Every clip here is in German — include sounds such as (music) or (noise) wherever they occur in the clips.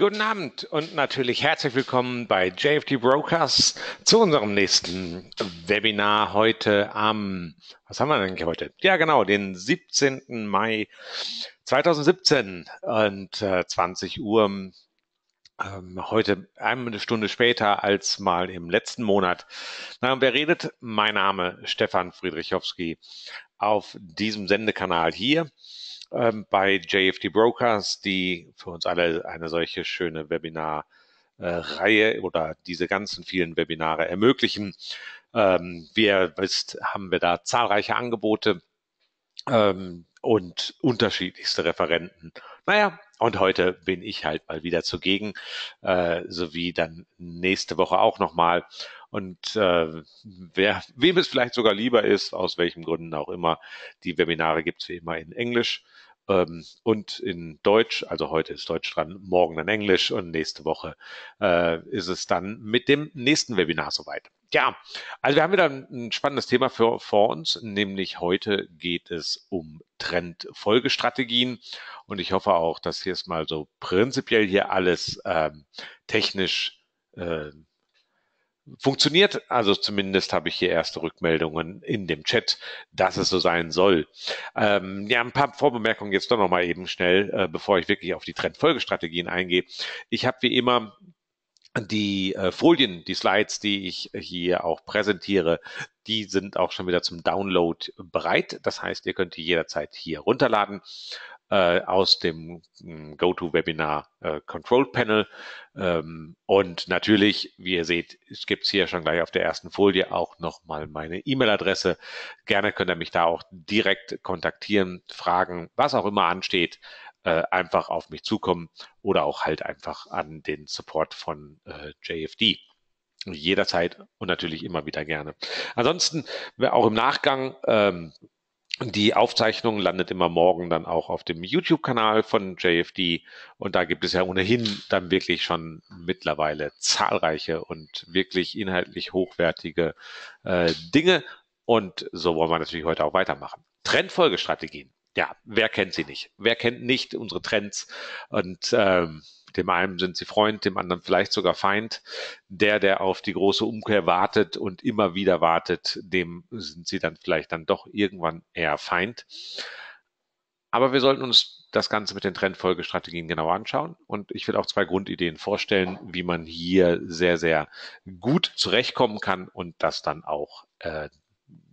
Guten Abend und natürlich herzlich willkommen bei JFT Brokers zu unserem nächsten Webinar heute am, was haben wir denn heute? Ja, genau, den 17. Mai 2017 und äh, 20 Uhr. Ähm, heute eine Stunde später als mal im letzten Monat. Na, wer redet? Mein Name Stefan Friedrichowski auf diesem Sendekanal hier ähm, bei JFD Brokers, die für uns alle eine solche schöne Webinar-Reihe oder diese ganzen vielen Webinare ermöglichen. Ähm, wie ihr wisst, haben wir da zahlreiche Angebote ähm, und unterschiedlichste Referenten. Naja, und heute bin ich halt mal wieder zugegen, äh, sowie dann nächste Woche auch nochmal. Und äh, wer, wem es vielleicht sogar lieber ist, aus welchen Gründen auch immer, die Webinare gibt's wie immer in Englisch ähm, und in Deutsch. Also heute ist Deutsch dran, morgen dann Englisch und nächste Woche äh, ist es dann mit dem nächsten Webinar soweit. Ja, also wir haben wieder ein spannendes Thema für, vor uns, nämlich heute geht es um Trendfolgestrategien und ich hoffe auch, dass hier ist mal so prinzipiell hier alles ähm, technisch äh, funktioniert. Also zumindest habe ich hier erste Rückmeldungen in dem Chat, dass es so sein soll. Ähm, ja, ein paar Vorbemerkungen jetzt doch nochmal eben schnell, äh, bevor ich wirklich auf die Trendfolgestrategien eingehe. Ich habe wie immer die äh, Folien, die Slides, die ich hier auch präsentiere, die sind auch schon wieder zum Download bereit. Das heißt, ihr könnt die jederzeit hier runterladen äh, aus dem hm, GoToWebinar äh, Control Panel. Ähm, und natürlich, wie ihr seht, es gibt hier schon gleich auf der ersten Folie auch nochmal meine E-Mail-Adresse. Gerne könnt ihr mich da auch direkt kontaktieren, fragen, was auch immer ansteht, äh, einfach auf mich zukommen oder auch halt einfach an den Support von äh, JFD jederzeit und natürlich immer wieder gerne. Ansonsten, auch im Nachgang, ähm, die Aufzeichnung landet immer morgen dann auch auf dem YouTube-Kanal von JFD und da gibt es ja ohnehin dann wirklich schon mittlerweile zahlreiche und wirklich inhaltlich hochwertige äh, Dinge und so wollen wir natürlich heute auch weitermachen. Trendfolgestrategien. Ja, wer kennt sie nicht? Wer kennt nicht unsere Trends und ähm, dem einen sind sie Freund, dem anderen vielleicht sogar Feind. Der, der auf die große Umkehr wartet und immer wieder wartet, dem sind sie dann vielleicht dann doch irgendwann eher Feind. Aber wir sollten uns das Ganze mit den Trendfolgestrategien genauer anschauen. Und ich will auch zwei Grundideen vorstellen, wie man hier sehr, sehr gut zurechtkommen kann und das dann auch äh,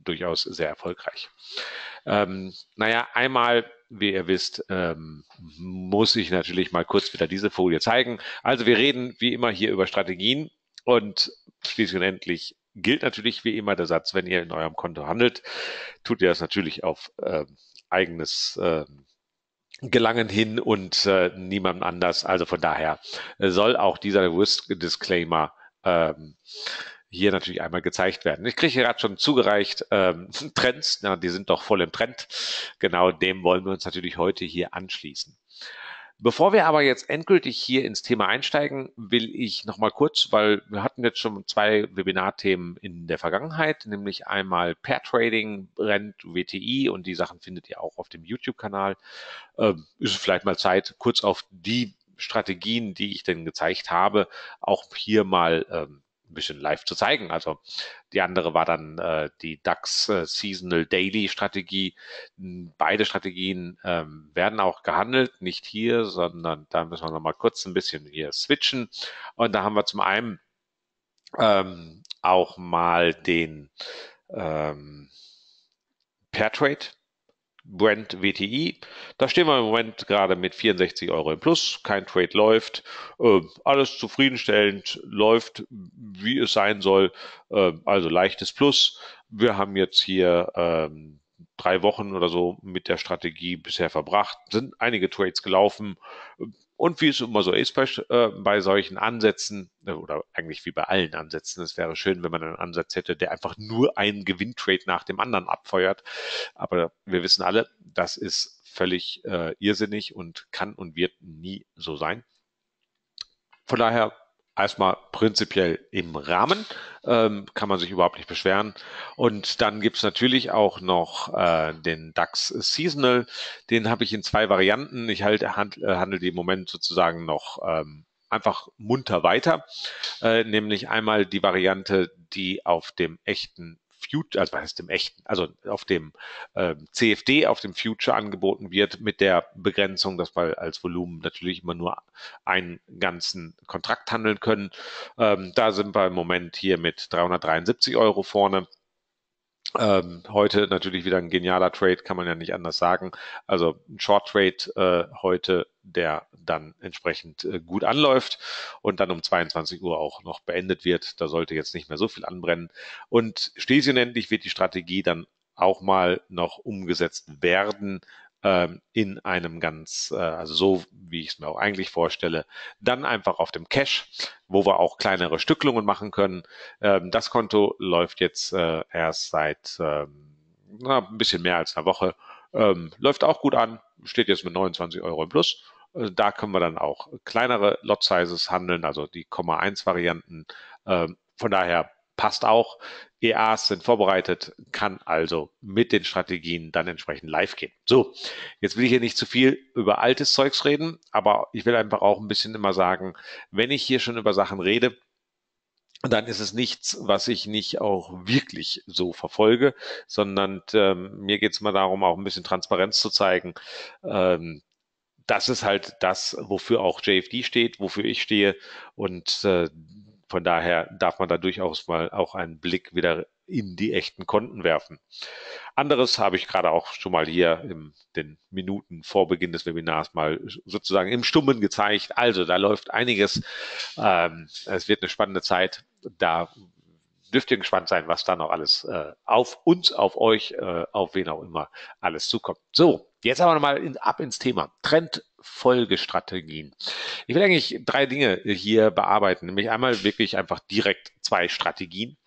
durchaus sehr erfolgreich. Ähm, naja, einmal wie ihr wisst, ähm, muss ich natürlich mal kurz wieder diese Folie zeigen. Also wir reden wie immer hier über Strategien und schließlich und endlich gilt natürlich wie immer der Satz, wenn ihr in eurem Konto handelt, tut ihr das natürlich auf äh, eigenes äh, Gelangen hin und äh, niemandem anders. Also von daher soll auch dieser Risk Disclaimer ähm, hier natürlich einmal gezeigt werden. Ich kriege gerade schon zugereicht ähm, (laughs) Trends, na, die sind doch voll im Trend. Genau dem wollen wir uns natürlich heute hier anschließen. Bevor wir aber jetzt endgültig hier ins Thema einsteigen, will ich nochmal kurz, weil wir hatten jetzt schon zwei Webinarthemen in der Vergangenheit, nämlich einmal Pair Trading, Rent, WTI und die Sachen findet ihr auch auf dem YouTube-Kanal. Ähm, ist vielleicht mal Zeit, kurz auf die Strategien, die ich denn gezeigt habe, auch hier mal ähm, ein bisschen live zu zeigen. Also die andere war dann äh, die DAX äh, Seasonal Daily Strategie. Beide Strategien ähm, werden auch gehandelt, nicht hier, sondern da müssen wir noch mal kurz ein bisschen hier switchen. Und da haben wir zum einen ähm, auch mal den ähm, Pair Trade Brent WTI. Da stehen wir im Moment gerade mit 64 Euro im Plus. Kein Trade läuft. Äh, alles zufriedenstellend läuft, wie es sein soll. Äh, also leichtes Plus. Wir haben jetzt hier ähm, drei Wochen oder so mit der Strategie bisher verbracht. Sind einige Trades gelaufen. Und wie es immer so ist bei, äh, bei solchen Ansätzen, äh, oder eigentlich wie bei allen Ansätzen, es wäre schön, wenn man einen Ansatz hätte, der einfach nur einen Gewinntrade nach dem anderen abfeuert. Aber wir wissen alle, das ist völlig äh, irrsinnig und kann und wird nie so sein. Von daher erstmal prinzipiell im Rahmen, ähm, kann man sich überhaupt nicht beschweren. Und dann gibt's natürlich auch noch äh, den DAX Seasonal, den habe ich in zwei Varianten. Ich halt hand, äh, handle die im Moment sozusagen noch ähm, einfach munter weiter, äh, nämlich einmal die Variante, die auf dem echten Future, also was heißt dem echten, also auf dem äh, CFD, auf dem Future angeboten wird, mit der Begrenzung, dass wir als Volumen natürlich immer nur einen ganzen Kontrakt handeln können. Ähm, da sind wir im Moment hier mit 373 Euro vorne. Ähm, heute natürlich wieder ein genialer Trade, kann man ja nicht anders sagen. Also ein Short Trade äh, heute, der dann entsprechend äh, gut anläuft und dann um 22 Uhr auch noch beendet wird. Da sollte jetzt nicht mehr so viel anbrennen. Und schließlich wird die Strategie dann auch mal noch umgesetzt werden in einem ganz, äh, also so wie ich es mir auch eigentlich vorstelle, dann einfach auf dem Cash, wo wir auch kleinere Stücklungen machen können. Ähm, das Konto läuft jetzt äh, erst seit ähm, na, ein bisschen mehr als einer Woche. Ähm, läuft auch gut an, steht jetzt mit 29 Euro im Plus. Äh, da können wir dann auch kleinere Lot Sizes handeln, also die Komma 1 Varianten. Ähm, von daher passt auch. EAs sind vorbereitet, kann also mit den Strategien dann entsprechend live gehen. So, jetzt will ich hier nicht zu viel über altes Zeugs reden, aber ich will einfach auch ein bisschen immer sagen, wenn ich hier schon über Sachen rede, dann ist es nichts, was ich nicht auch wirklich so verfolge, sondern ähm, mir geht es mal darum, auch ein bisschen Transparenz zu zeigen. Ähm, das ist halt das, wofür auch JFD steht, wofür ich stehe und äh, von daher darf man da durchaus mal auch einen Blick wieder in die echten Konten werfen. Anderes habe ich gerade auch schon mal hier in den Minuten vor Beginn des Webinars mal sozusagen im Stummen gezeigt. Also da läuft einiges. Ähm, es wird eine spannende Zeit. Da dürft ihr gespannt sein, was da noch alles äh, auf uns, auf euch, äh, auf wen auch immer alles zukommt. So, jetzt aber nochmal in, ab ins Thema. Trendfolgestrategien. Ich will eigentlich drei Dinge hier bearbeiten, nämlich einmal wirklich einfach direkt zwei Strategien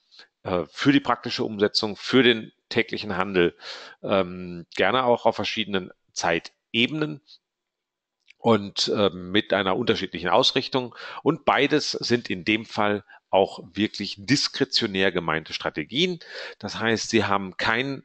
äh, für die praktische Umsetzung, für den täglichen Handel, ähm, gerne auch auf verschiedenen Zeitebenen und äh, mit einer unterschiedlichen Ausrichtung. Und beides sind in dem Fall auch wirklich diskretionär gemeinte Strategien. Das heißt, sie haben kein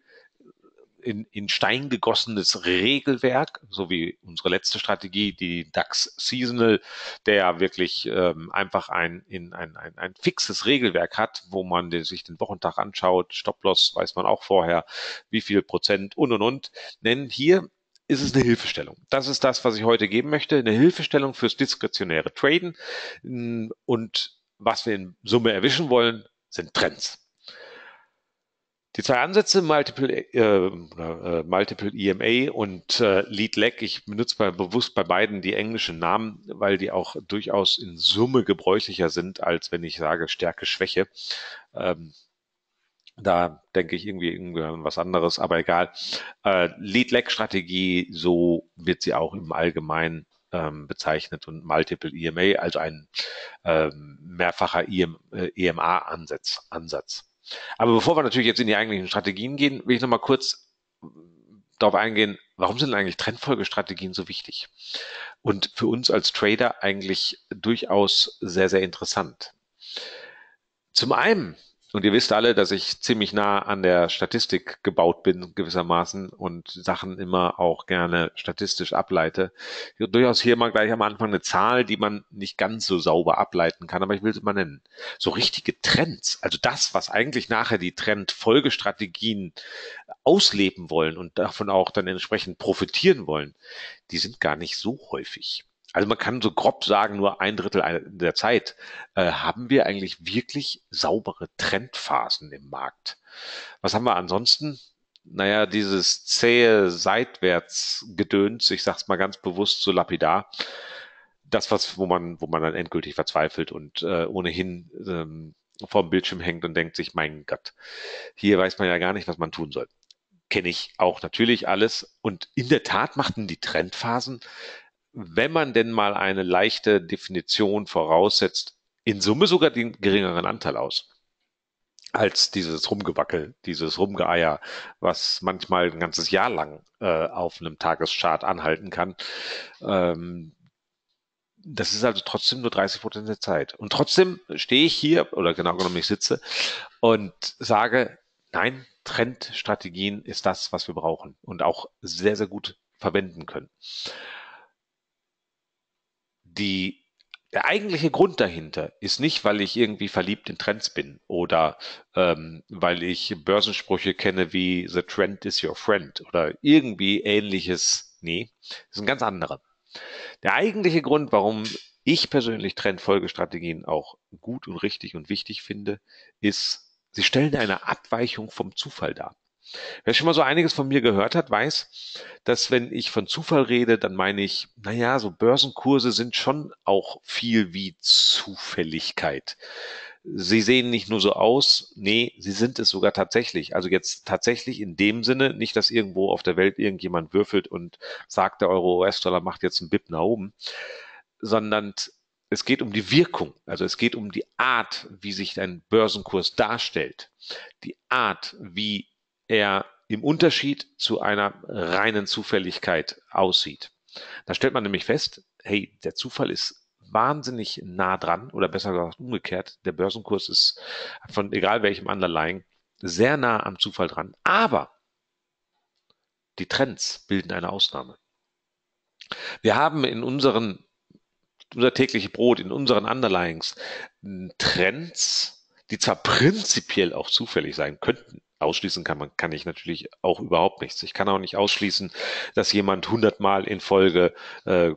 in, in Stein gegossenes Regelwerk, so wie unsere letzte Strategie, die DAX Seasonal, der wirklich ähm, einfach ein, in ein, ein, ein fixes Regelwerk hat, wo man den, sich den Wochentag anschaut, Stop-Loss weiß man auch vorher, wie viel Prozent und und und. Denn hier ist es eine Hilfestellung. Das ist das, was ich heute geben möchte. Eine Hilfestellung fürs diskretionäre Traden. Und was wir in Summe erwischen wollen, sind Trends. Die zwei Ansätze, Multiple, äh, äh, Multiple EMA und äh, Lead Leg, ich benutze bei, bewusst bei beiden die englischen Namen, weil die auch durchaus in Summe gebräuchlicher sind, als wenn ich sage Stärke, Schwäche. Ähm, da denke ich irgendwie irgendwann was anderes, aber egal. Äh, Lead-Leg-Strategie, so wird sie auch im Allgemeinen ähm, bezeichnet und Multiple EMA, also ein ähm, mehrfacher EM, äh, EMA-Ansatz. Ansatz. Aber bevor wir natürlich jetzt in die eigentlichen Strategien gehen, will ich nochmal kurz darauf eingehen, warum sind eigentlich Trendfolgestrategien so wichtig? Und für uns als Trader eigentlich durchaus sehr, sehr interessant. Zum einen und ihr wisst alle, dass ich ziemlich nah an der Statistik gebaut bin, gewissermaßen, und Sachen immer auch gerne statistisch ableite. Durchaus hier mal gleich am Anfang eine Zahl, die man nicht ganz so sauber ableiten kann, aber ich will sie mal nennen. So richtige Trends, also das, was eigentlich nachher die Trendfolgestrategien ausleben wollen und davon auch dann entsprechend profitieren wollen, die sind gar nicht so häufig. Also man kann so grob sagen, nur ein Drittel der Zeit äh, haben wir eigentlich wirklich saubere Trendphasen im Markt. Was haben wir ansonsten? Naja, dieses zähe Seitwärtsgedöns, ich sag's mal ganz bewusst so lapidar, das, was, wo man, wo man dann endgültig verzweifelt und äh, ohnehin ähm, vorm Bildschirm hängt und denkt sich, mein Gott, hier weiß man ja gar nicht, was man tun soll. Kenne ich auch natürlich alles. Und in der Tat machten die Trendphasen wenn man denn mal eine leichte Definition voraussetzt, in Summe sogar den geringeren Anteil aus als dieses Rumgewackel, dieses Rumgeeier, was manchmal ein ganzes Jahr lang äh, auf einem Tageschart anhalten kann. Ähm, das ist also trotzdem nur 30 Prozent der Zeit. Und trotzdem stehe ich hier, oder genau genommen ich sitze, und sage, nein, Trendstrategien ist das, was wir brauchen und auch sehr, sehr gut verwenden können die der eigentliche Grund dahinter ist nicht, weil ich irgendwie verliebt in Trends bin oder ähm, weil ich Börsensprüche kenne wie The Trend is your friend oder irgendwie ähnliches. Nee, das ist ein ganz anderer. Der eigentliche Grund, warum ich persönlich Trendfolgestrategien auch gut und richtig und wichtig finde, ist, sie stellen eine Abweichung vom Zufall dar. Wer schon mal so einiges von mir gehört hat, weiß, dass wenn ich von Zufall rede, dann meine ich, naja, so Börsenkurse sind schon auch viel wie Zufälligkeit. Sie sehen nicht nur so aus, nee, sie sind es sogar tatsächlich. Also jetzt tatsächlich in dem Sinne, nicht, dass irgendwo auf der Welt irgendjemand würfelt und sagt, der Euro-US-Dollar macht jetzt einen Bip nach oben, sondern es geht um die Wirkung, also es geht um die Art, wie sich ein Börsenkurs darstellt, die Art, wie er im Unterschied zu einer reinen Zufälligkeit aussieht. Da stellt man nämlich fest, hey, der Zufall ist wahnsinnig nah dran oder besser gesagt umgekehrt. Der Börsenkurs ist von egal welchem Underlying sehr nah am Zufall dran. Aber die Trends bilden eine Ausnahme. Wir haben in unseren unser tägliche Brot, in unseren Underlyings Trends, die zwar prinzipiell auch zufällig sein könnten, ausschließen kann man, kann ich natürlich auch überhaupt nichts. Ich kann auch nicht ausschließen, dass jemand hundertmal in Folge äh,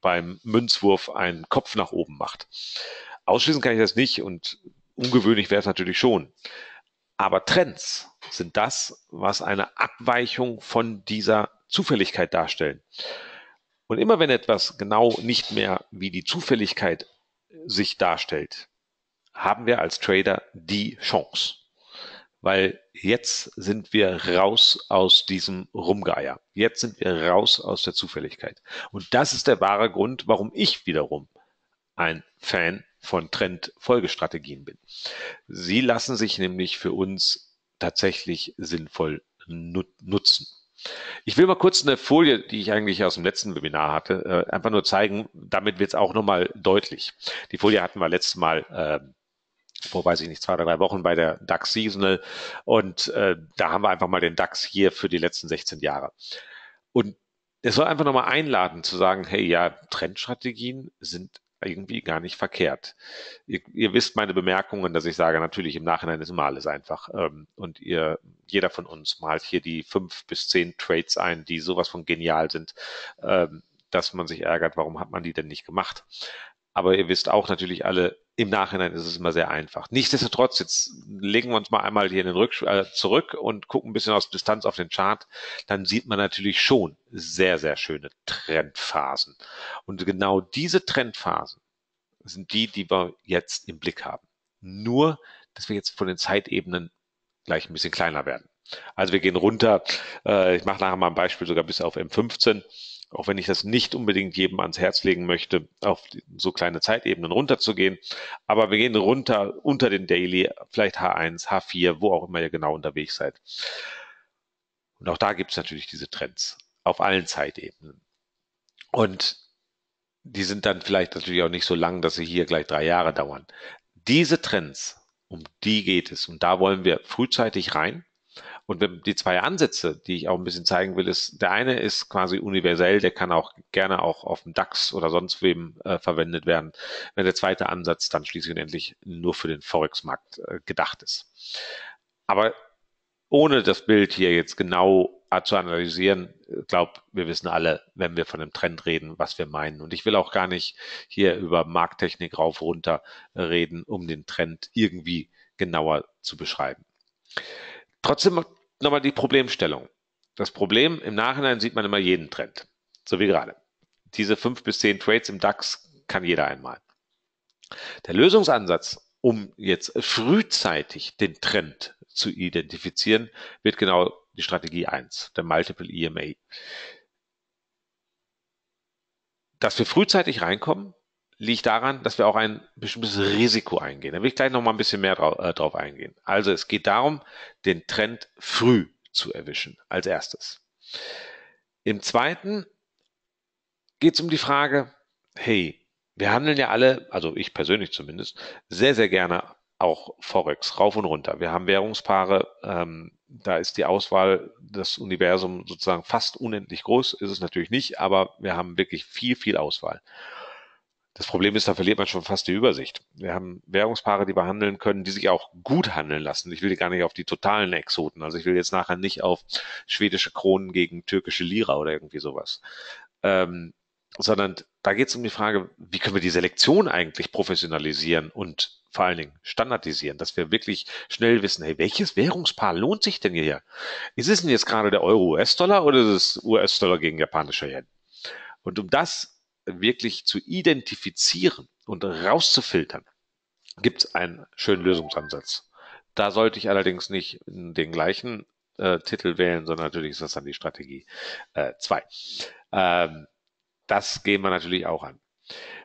beim Münzwurf einen Kopf nach oben macht. Ausschließen kann ich das nicht und ungewöhnlich wäre es natürlich schon. Aber Trends sind das, was eine Abweichung von dieser Zufälligkeit darstellen. Und immer wenn etwas genau nicht mehr wie die Zufälligkeit sich darstellt, haben wir als Trader die Chance weil jetzt sind wir raus aus diesem Rumgeier. Jetzt sind wir raus aus der Zufälligkeit. Und das ist der wahre Grund, warum ich wiederum ein Fan von Trend-Folgestrategien bin. Sie lassen sich nämlich für uns tatsächlich sinnvoll nutzen. Ich will mal kurz eine Folie, die ich eigentlich aus dem letzten Webinar hatte, äh, einfach nur zeigen. Damit wird es auch nochmal deutlich. Die Folie hatten wir letztes Mal äh, vor, weiß ich nicht, zwei oder drei Wochen bei der DAX Seasonal. Und äh, da haben wir einfach mal den DAX hier für die letzten 16 Jahre. Und es soll einfach nochmal einladen zu sagen, hey, ja, Trendstrategien sind irgendwie gar nicht verkehrt. Ihr, ihr, wisst meine Bemerkungen, dass ich sage, natürlich im Nachhinein ist immer alles einfach. Ähm, und ihr, jeder von uns malt hier die fünf bis zehn Trades ein, die sowas von genial sind, ähm, dass man sich ärgert, warum hat man die denn nicht gemacht? Aber ihr wisst auch natürlich alle, im Nachhinein ist es immer sehr einfach. Nichtsdestotrotz, jetzt legen wir uns mal einmal hier in den Rück äh, zurück und gucken ein bisschen aus Distanz auf den Chart. Dann sieht man natürlich schon sehr, sehr schöne Trendphasen. Und genau diese Trendphasen sind die, die wir jetzt im Blick haben. Nur, dass wir jetzt von den Zeitebenen gleich ein bisschen kleiner werden. Also wir gehen runter. Äh, ich mache nachher mal ein Beispiel sogar bis auf M15 auch wenn ich das nicht unbedingt jedem ans Herz legen möchte, auf so kleine Zeitebenen runterzugehen. Aber wir gehen runter unter den Daily, vielleicht H1, H4, wo auch immer ihr genau unterwegs seid. Und auch da gibt es natürlich diese Trends auf allen Zeitebenen. Und die sind dann vielleicht natürlich auch nicht so lang, dass sie hier gleich drei Jahre dauern. Diese Trends, um die geht es. Und da wollen wir frühzeitig rein. Und die zwei Ansätze, die ich auch ein bisschen zeigen will, ist, der eine ist quasi universell, der kann auch gerne auch auf dem DAX oder sonst wem äh, verwendet werden, wenn der zweite Ansatz dann schließlich und endlich nur für den Forex-Markt äh, gedacht ist. Aber ohne das Bild hier jetzt genau zu analysieren, glaube, wir wissen alle, wenn wir von einem Trend reden, was wir meinen. Und ich will auch gar nicht hier über Markttechnik rauf runter reden, um den Trend irgendwie genauer zu beschreiben. Trotzdem nochmal die Problemstellung. Das Problem, im Nachhinein sieht man immer jeden Trend. So wie gerade. Diese fünf bis zehn Trades im DAX kann jeder einmal. Der Lösungsansatz, um jetzt frühzeitig den Trend zu identifizieren, wird genau die Strategie 1, der Multiple EMA. Dass wir frühzeitig reinkommen, liegt daran, dass wir auch ein bestimmtes Risiko eingehen. Da will ich gleich noch mal ein bisschen mehr drauf, äh, drauf eingehen. Also es geht darum, den Trend früh zu erwischen als erstes. Im zweiten geht es um die Frage, hey, wir handeln ja alle, also ich persönlich zumindest, sehr, sehr gerne auch Forex, rauf und runter. Wir haben Währungspaare, ähm, da ist die Auswahl, das Universum sozusagen fast unendlich groß, ist es natürlich nicht, aber wir haben wirklich viel, viel Auswahl. Das Problem ist, da verliert man schon fast die Übersicht. Wir haben Währungspaare, die wir handeln können, die sich auch gut handeln lassen. Ich will gar nicht auf die totalen Exoten. Also ich will jetzt nachher nicht auf schwedische Kronen gegen türkische Lira oder irgendwie sowas. Ähm, sondern da geht es um die Frage, wie können wir die Selektion eigentlich professionalisieren und vor allen Dingen standardisieren, dass wir wirklich schnell wissen, hey, welches Währungspaar lohnt sich denn hier? Ist es denn jetzt gerade der Euro-US-Dollar oder ist es US-Dollar gegen japanischer Yen? Und um das wirklich zu identifizieren und rauszufiltern, gibt es einen schönen Lösungsansatz. Da sollte ich allerdings nicht den gleichen äh, Titel wählen, sondern natürlich ist das dann die Strategie 2. Äh, ähm, das gehen wir natürlich auch an.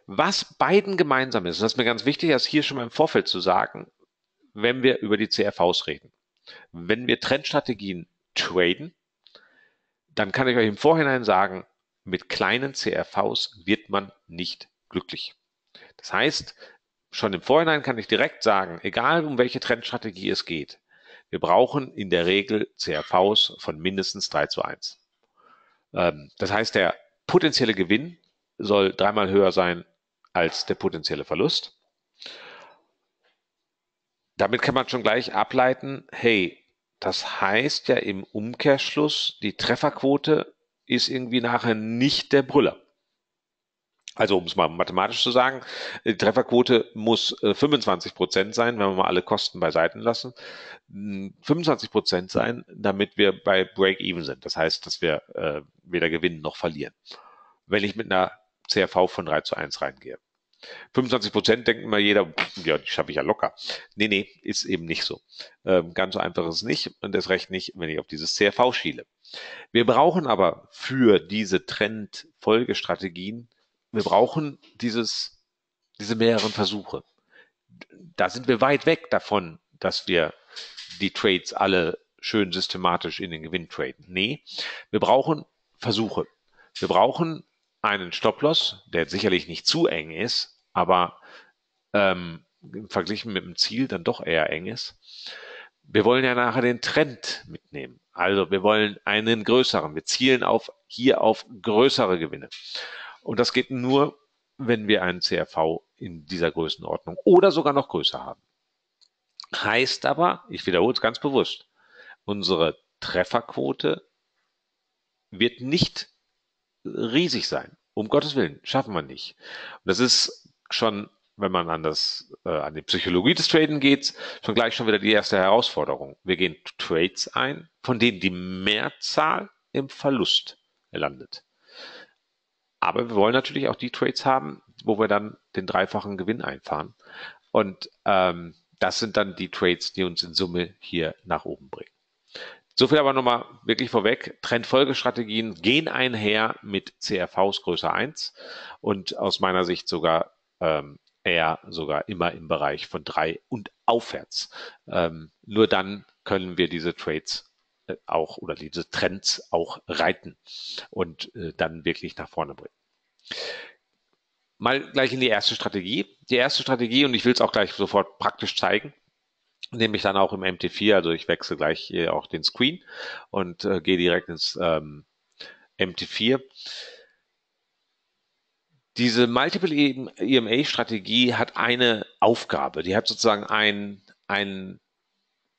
Was beiden gemeinsam ist, das ist mir ganz wichtig, das hier schon mal im Vorfeld zu sagen, wenn wir über die CRVs reden. Wenn wir Trendstrategien traden, dann kann ich euch im Vorhinein sagen, mit kleinen CRVs wird man nicht glücklich. Das heißt, schon im Vorhinein kann ich direkt sagen, egal um welche Trendstrategie es geht, wir brauchen in der Regel CRVs von mindestens 3 zu 1. Ähm, das heißt, der potenzielle Gewinn soll dreimal höher sein als der potenzielle Verlust. Damit kann man schon gleich ableiten, hey, das heißt ja im Umkehrschluss, die Trefferquote ist irgendwie nachher nicht der Brüller. Also um es mal mathematisch zu sagen, die Trefferquote muss äh, 25 Prozent sein, wenn wir mal alle Kosten beiseite lassen. 25 Prozent sein, damit wir bei Break-Even sind. Das heißt, dass wir äh, weder gewinnen noch verlieren. Wenn ich mit einer CRV von 3 zu 1 reingehe. 25 Prozent denkt immer jeder, ja, die schaffe ich ja locker. Nee, nee, ist eben nicht so. Ähm, ganz so einfach ist es nicht und erst recht nicht, wenn ich auf dieses CRV schiele. Wir brauchen aber für diese Trendfolgestrategien, wir brauchen dieses, diese mehreren Versuche. Da sind wir weit weg davon, dass wir die Trades alle schön systematisch in den Gewinn traden. Nee, wir brauchen Versuche. Wir brauchen einen Stop-Loss, der sicherlich nicht zu eng ist, aber ähm, im Vergleich mit dem Ziel dann doch eher eng ist. Wir wollen ja nachher den Trend mitnehmen. Also wir wollen einen größeren. Wir zielen auf hier auf größere Gewinne. Und das geht nur, wenn wir einen CRV in dieser Größenordnung oder sogar noch größer haben. Heißt aber, ich wiederhole es ganz bewusst, unsere Trefferquote wird nicht riesig sein. Um Gottes Willen, schaffen wir nicht. Und das ist schon, wenn man an das, äh, an die Psychologie des Traden geht, schon gleich schon wieder die erste Herausforderung. Wir gehen Trades ein, von denen die Mehrzahl im Verlust landet. Aber wir wollen natürlich auch die Trades haben, wo wir dann den dreifachen Gewinn einfahren. Und ähm, das sind dann die Trades, die uns in Summe hier nach oben bringen. So viel aber nochmal wirklich vorweg. Trendfolgestrategien gehen einher mit CRVs größer 1 und aus meiner Sicht sogar ähm, eher sogar immer im Bereich von 3 und aufwärts. Ähm, nur dann können wir diese Trades äh, auch oder diese Trends auch reiten und äh, dann wirklich nach vorne bringen. Mal gleich in die erste Strategie. Die erste Strategie, und ich will es auch gleich sofort praktisch zeigen, nehme ich dann auch im MT4, also ich wechsle gleich hier auch den Screen und äh, gehe direkt ins ähm, MT4. Diese Multiple EMA-Strategie hat eine Aufgabe, die hat sozusagen ein, ein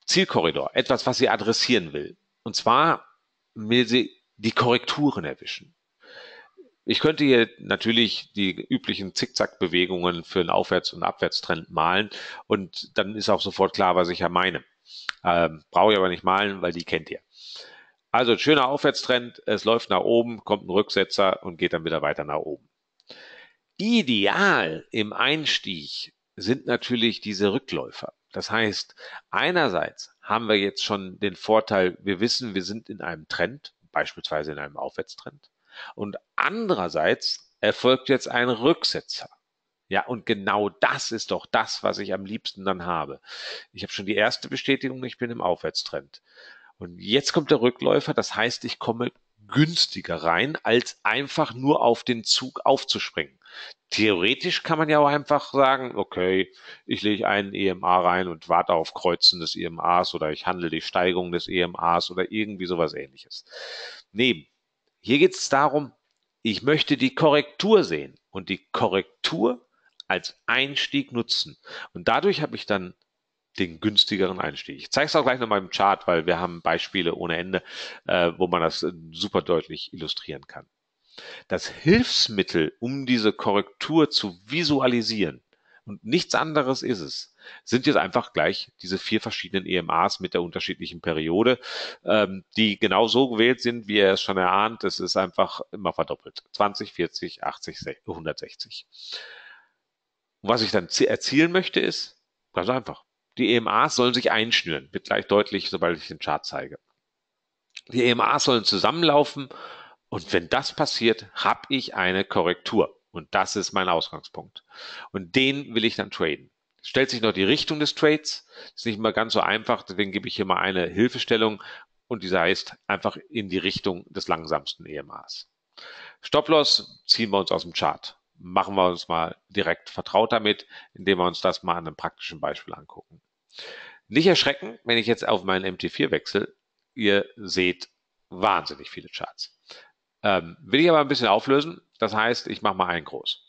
Zielkorridor, etwas, was sie adressieren will. Und zwar will sie die Korrekturen erwischen. Ich könnte hier natürlich die üblichen Zickzack-Bewegungen für einen Aufwärts- und Abwärtstrend malen und dann ist auch sofort klar, was ich ja meine. Ähm, Brauche ich aber nicht malen, weil die kennt ihr. Also schöner Aufwärtstrend, es läuft nach oben, kommt ein Rücksetzer und geht dann wieder weiter nach oben. Ideal im Einstieg sind natürlich diese Rückläufer. Das heißt, einerseits haben wir jetzt schon den Vorteil, wir wissen, wir sind in einem Trend, beispielsweise in einem Aufwärtstrend. Und andererseits erfolgt jetzt ein Rücksetzer. Ja, und genau das ist doch das, was ich am liebsten dann habe. Ich habe schon die erste Bestätigung, ich bin im Aufwärtstrend. Und jetzt kommt der Rückläufer, das heißt, ich komme günstiger rein, als einfach nur auf den Zug aufzuspringen. Theoretisch kann man ja auch einfach sagen, okay, ich lege einen EMA rein und warte auf Kreuzen des EMAs oder ich handle die Steigung des EMAs oder irgendwie sowas ähnliches. Nee, hier geht es darum, ich möchte die Korrektur sehen. Und die Korrektur als Einstieg nutzen. Und dadurch habe ich dann den günstigeren Einstieg. Ich zeige es auch gleich nochmal im Chart, weil wir haben Beispiele ohne Ende, äh, wo man das äh, super deutlich illustrieren kann. Das Hilfsmittel, um diese Korrektur zu visualisieren, und nichts anderes ist es, sind jetzt einfach gleich diese vier verschiedenen EMAs mit der unterschiedlichen Periode, ähm, die genau so gewählt sind, wie er es schon erahnt. Es ist einfach immer verdoppelt. 20, 40, 80, 160. Und was ich dann erzielen möchte, ist ganz einfach. Die EMAs sollen sich einschnüren. Wird gleich deutlich, sobald ich den Chart zeige. Die EMAs sollen zusammenlaufen und wenn das passiert, habe ich eine Korrektur. Und das ist mein Ausgangspunkt. Und den will ich dann traden. Stellt sich noch die Richtung des Trades. Ist nicht immer ganz so einfach, deswegen gebe ich hier mal eine Hilfestellung und diese heißt einfach in die Richtung des langsamsten EMAs. Stop-Loss ziehen wir uns aus dem Chart machen wir uns mal direkt vertraut damit, indem wir uns das mal an einem praktischen Beispiel angucken. Nicht erschrecken, wenn ich jetzt auf meinen MT4 wechsle. Ihr seht wahnsinnig viele Charts. Ähm, will ich aber ein bisschen auflösen. Das heißt, ich mache mal einen groß.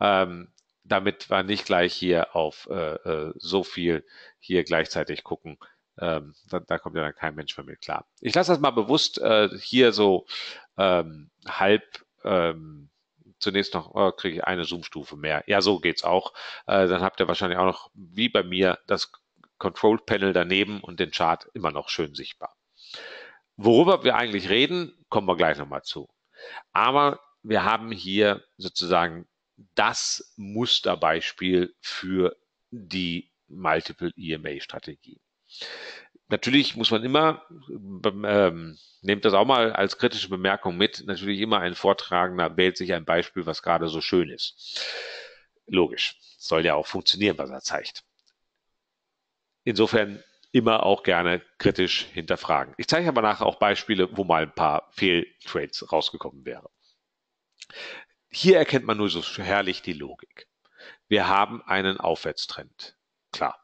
Ähm, damit wir nicht gleich hier auf äh, äh, so viel hier gleichzeitig gucken. Ähm, da, da, kommt ja dann kein Mensch mehr mit klar. Ich lasse das mal bewusst äh, hier so ähm, halb ähm, zunächst noch, oh, kriege ich eine Zoom-Stufe mehr. Ja, so geht's auch. Äh, dann habt ihr wahrscheinlich auch noch, wie bei mir, das Control-Panel daneben und den Chart immer noch schön sichtbar. Worüber wir eigentlich reden, kommen wir gleich nochmal zu. Aber wir haben hier sozusagen das Musterbeispiel für die Multiple EMA Strategie. Natürlich muss man immer, ähm, nehmt das auch mal als kritische Bemerkung mit, natürlich immer ein Vortragender wählt sich ein Beispiel, was gerade so schön ist. Logisch, soll ja auch funktionieren, was er zeigt. Insofern immer auch gerne kritisch hinterfragen. Ich zeige aber nachher auch Beispiele, wo mal ein paar Fehltrades rausgekommen wäre. Hier erkennt man nur so herrlich die Logik. Wir haben einen Aufwärtstrend. Klar.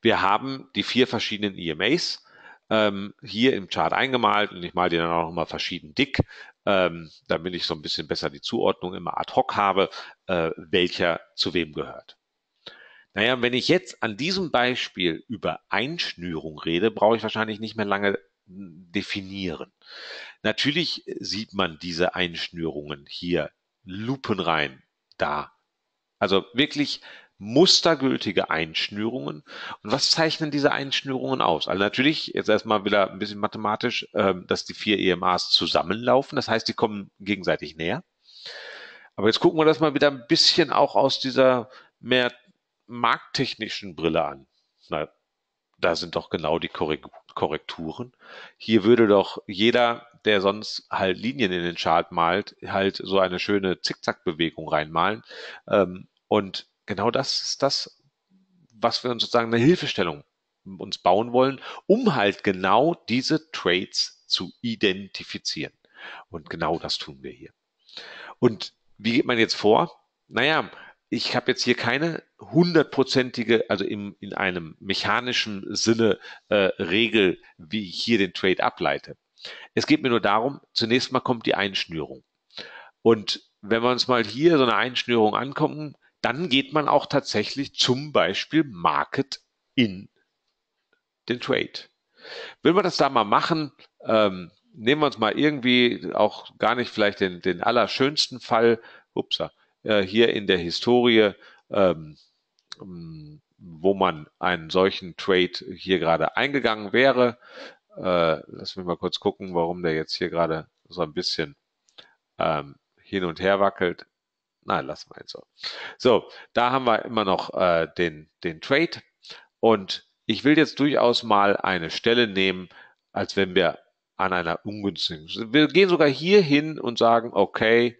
Wir haben die vier verschiedenen EMAs ähm, hier im Chart eingemalt und ich male die dann auch nochmal verschieden dick, ähm, damit ich so ein bisschen besser die Zuordnung immer ad hoc habe, äh, welcher zu wem gehört. Naja, wenn ich jetzt an diesem Beispiel über Einschnürung rede, brauche ich wahrscheinlich nicht mehr lange hm, definieren. Natürlich sieht man diese Einschnürungen hier lupenrein da. Also wirklich mustergültige Einschnürungen. Und was zeichnen diese Einschnürungen aus? Also natürlich, jetzt erstmal wieder ein bisschen mathematisch, ähm, dass die vier EMAs zusammenlaufen. Das heißt, die kommen gegenseitig näher. Aber jetzt gucken wir das mal wieder ein bisschen auch aus dieser mehr markttechnischen Brille an. Na, da sind doch genau die Korrekturen. Hier würde doch jeder, der sonst halt Linien in den Chart malt, halt so eine schöne Zickzackbewegung reinmalen. Ähm, und genau das ist das, was wir uns sozusagen eine Hilfestellung uns bauen wollen, um halt genau diese Trades zu identifizieren. Und genau das tun wir hier. Und wie geht man jetzt vor? Naja, ich habe jetzt hier keine hundertprozentige, also im, in einem mechanischen Sinne äh, Regel, wie ich hier den Trade ableite. Es geht mir nur darum, zunächst mal kommt die Einschnürung. Und wenn wir uns mal hier so eine Einschnürung angucken, dann geht man auch tatsächlich zum Beispiel Market in den Trade. Wenn wir das da mal machen, ähm, nehmen wir uns mal irgendwie auch gar nicht vielleicht den, den allerschönsten Fall, upsa, äh, hier in der Historie, ähm, wo man einen solchen Trade hier gerade eingegangen wäre. Äh, lass mich mal kurz gucken, warum der jetzt hier gerade so ein bisschen ähm, hin und her wackelt. Nein, lass mal jetzt so. So, da haben wir immer noch äh, den, den Trade. Und ich will jetzt durchaus mal eine Stelle nehmen, als wenn wir an einer ungünstigen. Wir gehen sogar hier hin und sagen, okay,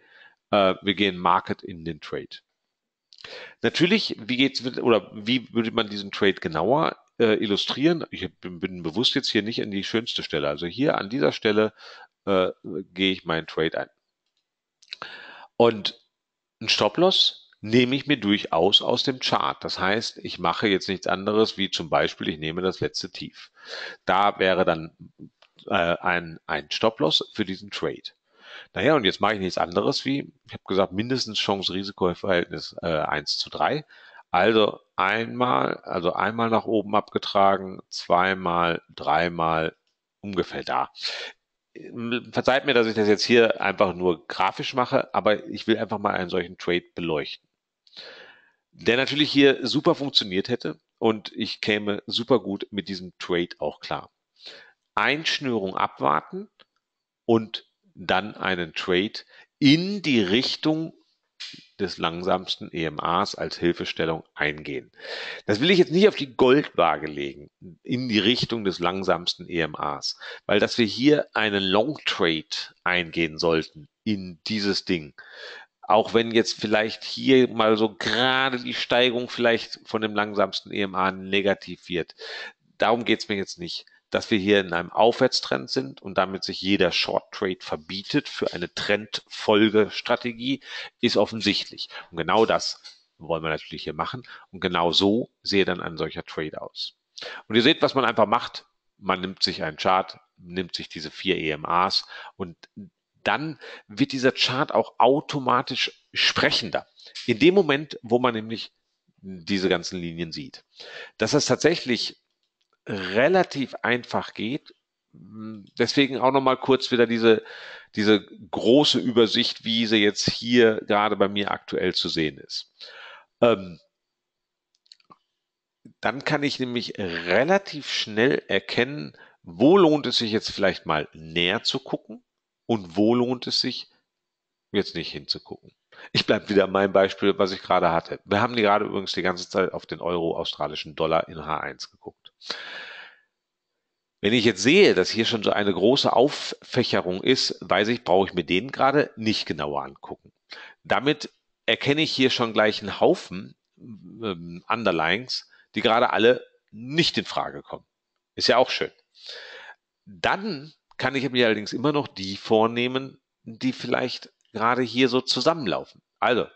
wir gehen Market in den Trade. Natürlich, wie geht's oder wie würde man diesen Trade genauer äh, illustrieren? Ich bin, bin, bewusst jetzt hier nicht an die schönste Stelle. Also hier an dieser Stelle äh, gehe ich meinen Trade ein. Und ein Stop-Loss nehme ich mir durchaus aus dem Chart. Das heißt, ich mache jetzt nichts anderes, wie zum Beispiel, ich nehme das letzte Tief. Da wäre dann äh, ein, ein Stop-Loss für diesen Trade. Naja, und jetzt mache ich nichts anderes wie, ich habe gesagt, mindestens Chance-Risiko-Verhältnis äh, 1 zu 3. Also einmal, also einmal nach oben abgetragen, zweimal, dreimal, ungefähr da. Verzeiht mir, dass ich das jetzt hier einfach nur grafisch mache, aber ich will einfach mal einen solchen Trade beleuchten. Der natürlich hier super funktioniert hätte und ich käme super gut mit diesem Trade auch klar. Einschnürung abwarten und dann einen Trade in die Richtung des langsamsten EMAs als Hilfestellung eingehen. Das will ich jetzt nicht auf die Goldwaage legen, in die Richtung des langsamsten EMAs, weil dass wir hier einen Long Trade eingehen sollten in dieses Ding. Auch wenn jetzt vielleicht hier mal so gerade die Steigung vielleicht von dem langsamsten EMA negativ wird. Darum geht's mir jetzt nicht dass wir hier in einem Aufwärtstrend sind und damit sich jeder Short Trade verbietet für eine Trendfolgestrategie, ist offensichtlich. Und genau das wollen wir natürlich hier machen. Und genau so sehe dann ein solcher Trade aus. Und ihr seht, was man einfach macht. Man nimmt sich einen Chart, nimmt sich diese vier EMAs und dann wird dieser Chart auch automatisch sprechender. In dem Moment, wo man nämlich diese ganzen Linien sieht. Dass das tatsächlich relativ einfach geht. Deswegen auch nochmal kurz wieder diese, diese große Übersicht, wie sie jetzt hier gerade bei mir aktuell zu sehen ist. Ähm, dann kann ich nämlich relativ schnell erkennen, wo lohnt es sich jetzt vielleicht mal näher zu gucken und wo lohnt es sich jetzt nicht hinzugucken. Ich bleibe wieder mein Beispiel, was ich gerade hatte. Wir haben gerade übrigens die ganze Zeit auf den Euro australischen Dollar in H1 geguckt. Wenn ich jetzt sehe, dass hier schon so eine große Auffächerung ist, weiß ich, brauche ich mir den gerade nicht genauer angucken. Damit erkenne ich hier schon gleich einen Haufen ähm, Underlines, die gerade alle nicht in Frage kommen. Ist ja auch schön. Dann kann ich mir allerdings immer noch die vornehmen, die vielleicht gerade hier so zusammenlaufen. Also,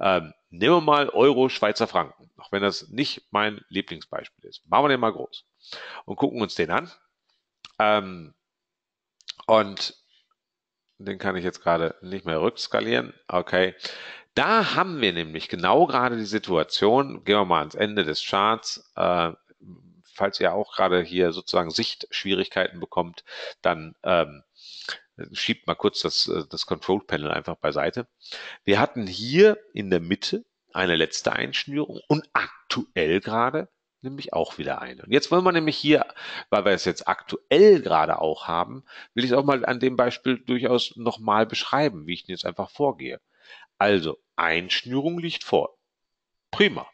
ähm, nehmen wir mal Euro, Schweizer Franken, auch wenn das nicht mein Lieblingsbeispiel ist. Machen wir den mal groß und gucken uns den an. Ähm, und den kann ich jetzt gerade nicht mehr rückskalieren. Okay. Da haben wir nämlich genau gerade die Situation, gehen wir mal ans Ende des Charts, äh, falls ihr auch gerade hier sozusagen Sichtschwierigkeiten bekommt, dann ähm, schiebt mal kurz das, äh, das Control Panel einfach beiseite. Wir hatten hier in der Mitte eine letzte Einschnürung und aktuell gerade nämlich auch wieder eine. Und jetzt wollen wir nämlich hier, weil wir es jetzt aktuell gerade auch haben, will ich es auch mal an dem Beispiel durchaus nochmal beschreiben, wie ich jetzt einfach vorgehe. Also, Einschnürung liegt vor. Prima.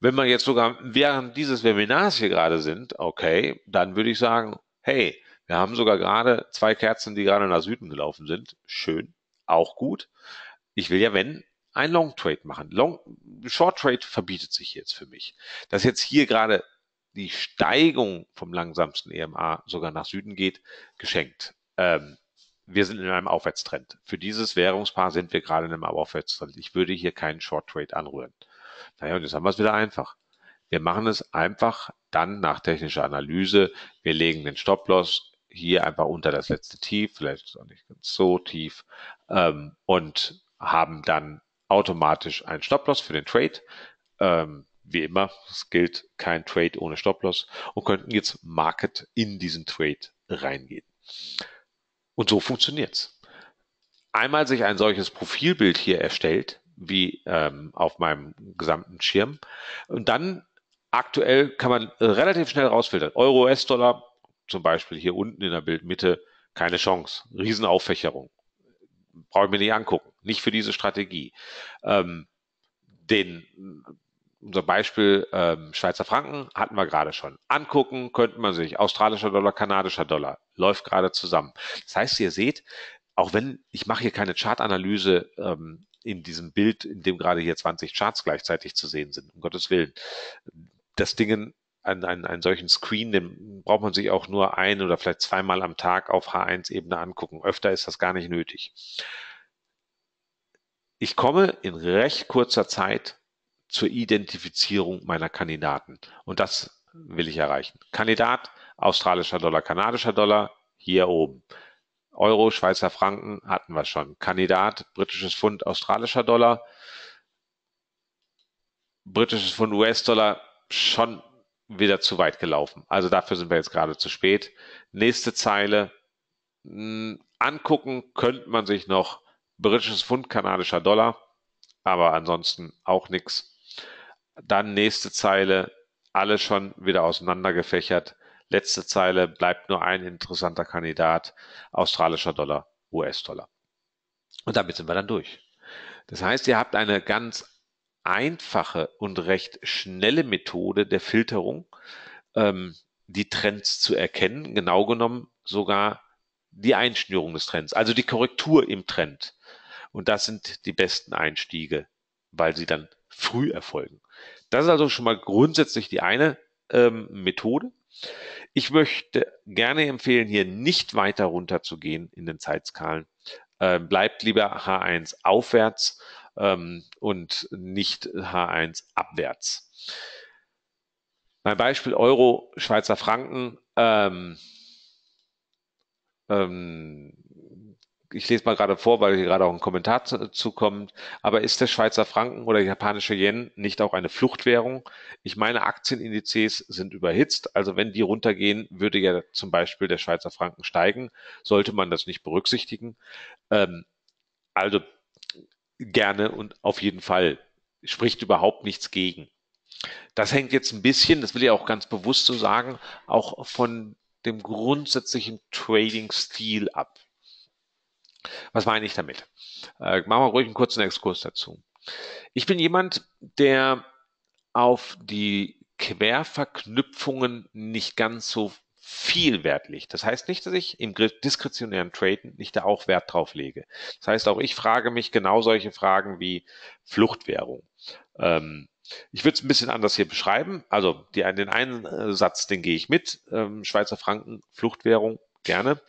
Wenn wir jetzt sogar während dieses Webinars hier gerade sind, okay, dann würde ich sagen, hey, wir haben sogar gerade zwei Kerzen, die gerade nach Süden gelaufen sind. Schön, auch gut. Ich will ja, wenn, ein Long Trade machen. Long, Short Trade verbietet sich jetzt für mich. Dass jetzt hier gerade die Steigung vom langsamsten EMA sogar nach Süden geht, geschenkt. Ähm, wir sind in einem Aufwärtstrend. Für dieses Währungspaar sind wir gerade in einem Aufwärtstrend. Ich würde hier keinen Short Trade anrühren. Naja, und jetzt haben wir es wieder einfach. Wir machen es einfach dann nach technischer Analyse. Wir legen den Stop-Loss hier einfach unter das letzte Tief, vielleicht auch nicht ganz so tief, ähm, und haben dann automatisch ein Stop-Loss für den Trade. Ähm, wie immer, es gilt kein Trade ohne Stop-Loss und könnten jetzt Market in diesen Trade reingehen. Und so funktioniert's. Einmal sich ein solches Profilbild hier erstellt, wie ähm, auf meinem gesamten Schirm. Und dann aktuell kann man relativ schnell rausfiltern. Euro, US-Dollar, zum Beispiel hier unten in der Bildmitte, keine Chance. Riesenaufächerung brauche ich mir nicht angucken. Nicht für diese Strategie. Ähm, den, unser Beispiel ähm, Schweizer Franken hatten wir gerade schon. Angucken könnte man sich. Australischer Dollar, kanadischer Dollar. Läuft gerade zusammen. Das heißt, ihr seht, auch wenn ich mache hier keine Chartanalyse ähm, in diesem Bild, in dem gerade hier 20 Charts gleichzeitig zu sehen sind, um Gottes Willen. Das Ding einen, einen, einen solchen Screen, den braucht man sich auch nur ein oder vielleicht zweimal am Tag auf H1-Ebene angucken. Öfter ist das gar nicht nötig. Ich komme in recht kurzer Zeit zur Identifizierung meiner Kandidaten. Und das will ich erreichen. Kandidat, australischer Dollar, kanadischer Dollar, hier oben. Euro, Schweizer Franken hatten wir schon. Kandidat, britisches Pfund, australischer Dollar. Britisches Pfund, US-Dollar schon wieder zu weit gelaufen. Also dafür sind wir jetzt gerade zu spät. Nächste Zeile. Hm, angucken könnte man sich noch britisches Pfund, kanadischer Dollar, aber ansonsten auch nichts. Dann nächste Zeile, alle schon wieder auseinandergefächert. Letzte Zeile bleibt nur ein interessanter Kandidat, australischer Dollar, US-Dollar. Und damit sind wir dann durch. Das heißt, ihr habt eine ganz einfache und recht schnelle Methode der Filterung, ähm, die Trends zu erkennen, genau genommen sogar die Einschnürung des Trends, also die Korrektur im Trend. Und das sind die besten Einstiege, weil sie dann früh erfolgen. Das ist also schon mal grundsätzlich die eine ähm, Methode. Ich möchte gerne empfehlen, hier nicht weiter runter zu gehen in den Zeitskalen. Ähm, bleibt lieber H1 aufwärts ähm, und nicht H1 abwärts. Mein Beispiel Euro, Schweizer Franken. Ähm, ähm, ich lese mal gerade vor, weil hier gerade auch ein Kommentar zu, kommt. Aber ist der Schweizer Franken oder der japanische Yen nicht auch eine Fluchtwährung? Ich meine, Aktienindizes sind überhitzt. Also wenn die runtergehen, würde ja zum Beispiel der Schweizer Franken steigen. Sollte man das nicht berücksichtigen? Ähm, also gerne und auf jeden Fall spricht überhaupt nichts gegen. Das hängt jetzt ein bisschen, das will ich auch ganz bewusst so sagen, auch von dem grundsätzlichen Trading-Stil ab. Was meine ich damit? Äh, machen wir ruhig einen kurzen Exkurs dazu. Ich bin jemand, der auf die Querverknüpfungen nicht ganz so viel Wert legt. Das heißt nicht, dass ich im diskretionären Traden nicht da auch Wert drauf lege. Das heißt, auch ich frage mich genau solche Fragen wie Fluchtwährung. Ähm, ich würde es ein bisschen anders hier beschreiben. Also die, den einen äh, Satz, den gehe ich mit. Ähm, Schweizer Franken, Fluchtwährung, gerne.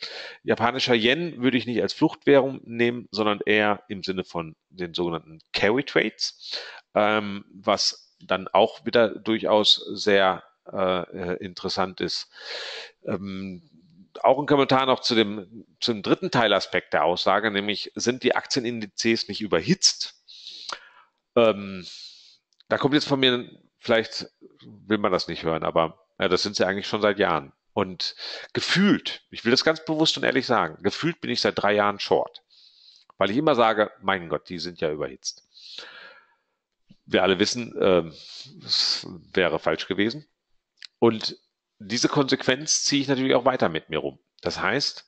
Japanischer Yen würde ich nicht als Fluchtwährung nehmen, sondern eher im Sinne von den sogenannten Carry Trades, ähm, was dann auch wieder durchaus sehr äh, interessant ist. Ähm, auch ein Kommentar noch zu dem, zum dritten Teilaspekt der Aussage, nämlich sind die Aktienindizes nicht überhitzt? Ähm, da kommt jetzt von mir, vielleicht will man das nicht hören, aber ja, das sind sie eigentlich schon seit Jahren. Und gefühlt, ich will das ganz bewusst und ehrlich sagen, gefühlt bin ich seit drei Jahren short. Weil ich immer sage, mein Gott, die sind ja überhitzt. Wir alle wissen, äh, es wäre falsch gewesen. Und diese Konsequenz ziehe ich natürlich auch weiter mit mir rum. Das heißt,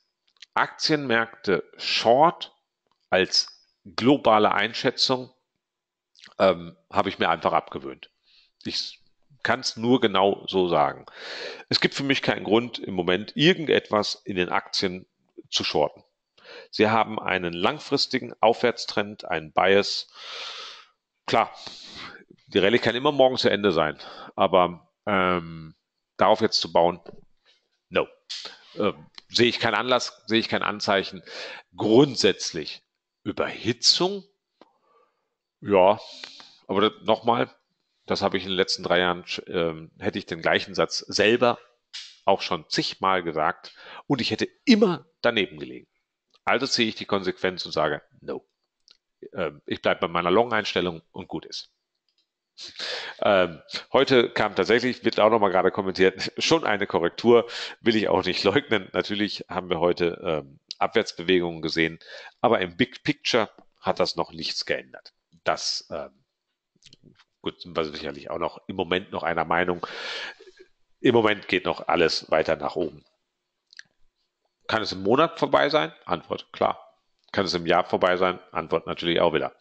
Aktienmärkte short als globale Einschätzung ähm, habe ich mir einfach abgewöhnt. Ich kann es nur genau so sagen. Es gibt für mich keinen Grund, im Moment irgendetwas in den Aktien zu shorten. Sie haben einen langfristigen Aufwärtstrend, einen Bias. Klar, die Rallye kann immer morgen zu Ende sein, aber ähm, darauf jetzt zu bauen, no. Äh, sehe ich keinen Anlass, sehe ich kein Anzeichen. Grundsätzlich Überhitzung, ja, aber nochmal, das habe ich in den letzten drei Jahren, äh, hätte ich den gleichen Satz selber auch schon zigmal gesagt und ich hätte immer daneben gelegen. Also ziehe ich die Konsequenz und sage, no. Äh, ich bleibe bei meiner Long-Einstellung und gut ist. Ähm, heute kam tatsächlich, wird auch nochmal gerade kommentiert, schon eine Korrektur, will ich auch nicht leugnen. Natürlich haben wir heute ähm, Abwärtsbewegungen gesehen, aber im Big Picture hat das noch nichts geändert. Das ähm, gut, sind wir sicherlich auch noch im Moment noch einer Meinung. Im Moment geht noch alles weiter nach oben. Kann es im Monat vorbei sein? Antwort, klar. Kann es im Jahr vorbei sein? Antwort natürlich auch wieder.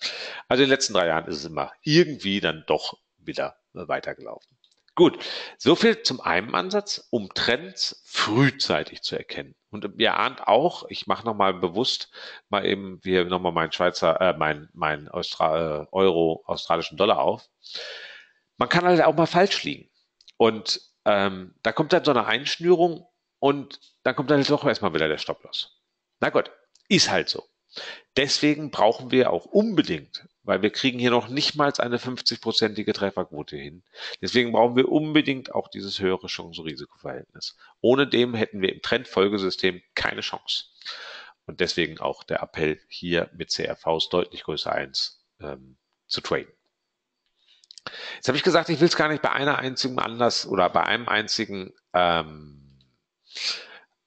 Also in den letzten drei Jahren ist es immer irgendwie dann doch wieder weitergelaufen. Gut, so viel zum einen Ansatz, um Trends frühzeitig zu erkennen. Und ihr ahnt auch, ich mache nochmal bewusst mal eben hier nochmal meinen Schweizer, äh, mein, mein Austra äh, Euro, australischen Dollar auf. Man kann halt auch mal falsch liegen. Und ähm, da kommt dann so eine Einschnürung und dann kommt dann doch erstmal wieder der Stop-Loss. Na gut, ist halt so. Deswegen brauchen wir auch unbedingt, weil wir kriegen hier noch nicht mal eine 50-prozentige Trefferquote hin. Deswegen brauchen wir unbedingt auch dieses höhere Chance-Risiko-Verhältnis. Ohne dem hätten wir im Trendfolgesystem keine Chance. Und deswegen auch der Appell hier mit CRVs deutlich größer 1 ähm, zu traden. Jetzt habe ich gesagt, ich will es gar nicht bei einer einzigen Anlass oder bei einem einzigen ähm,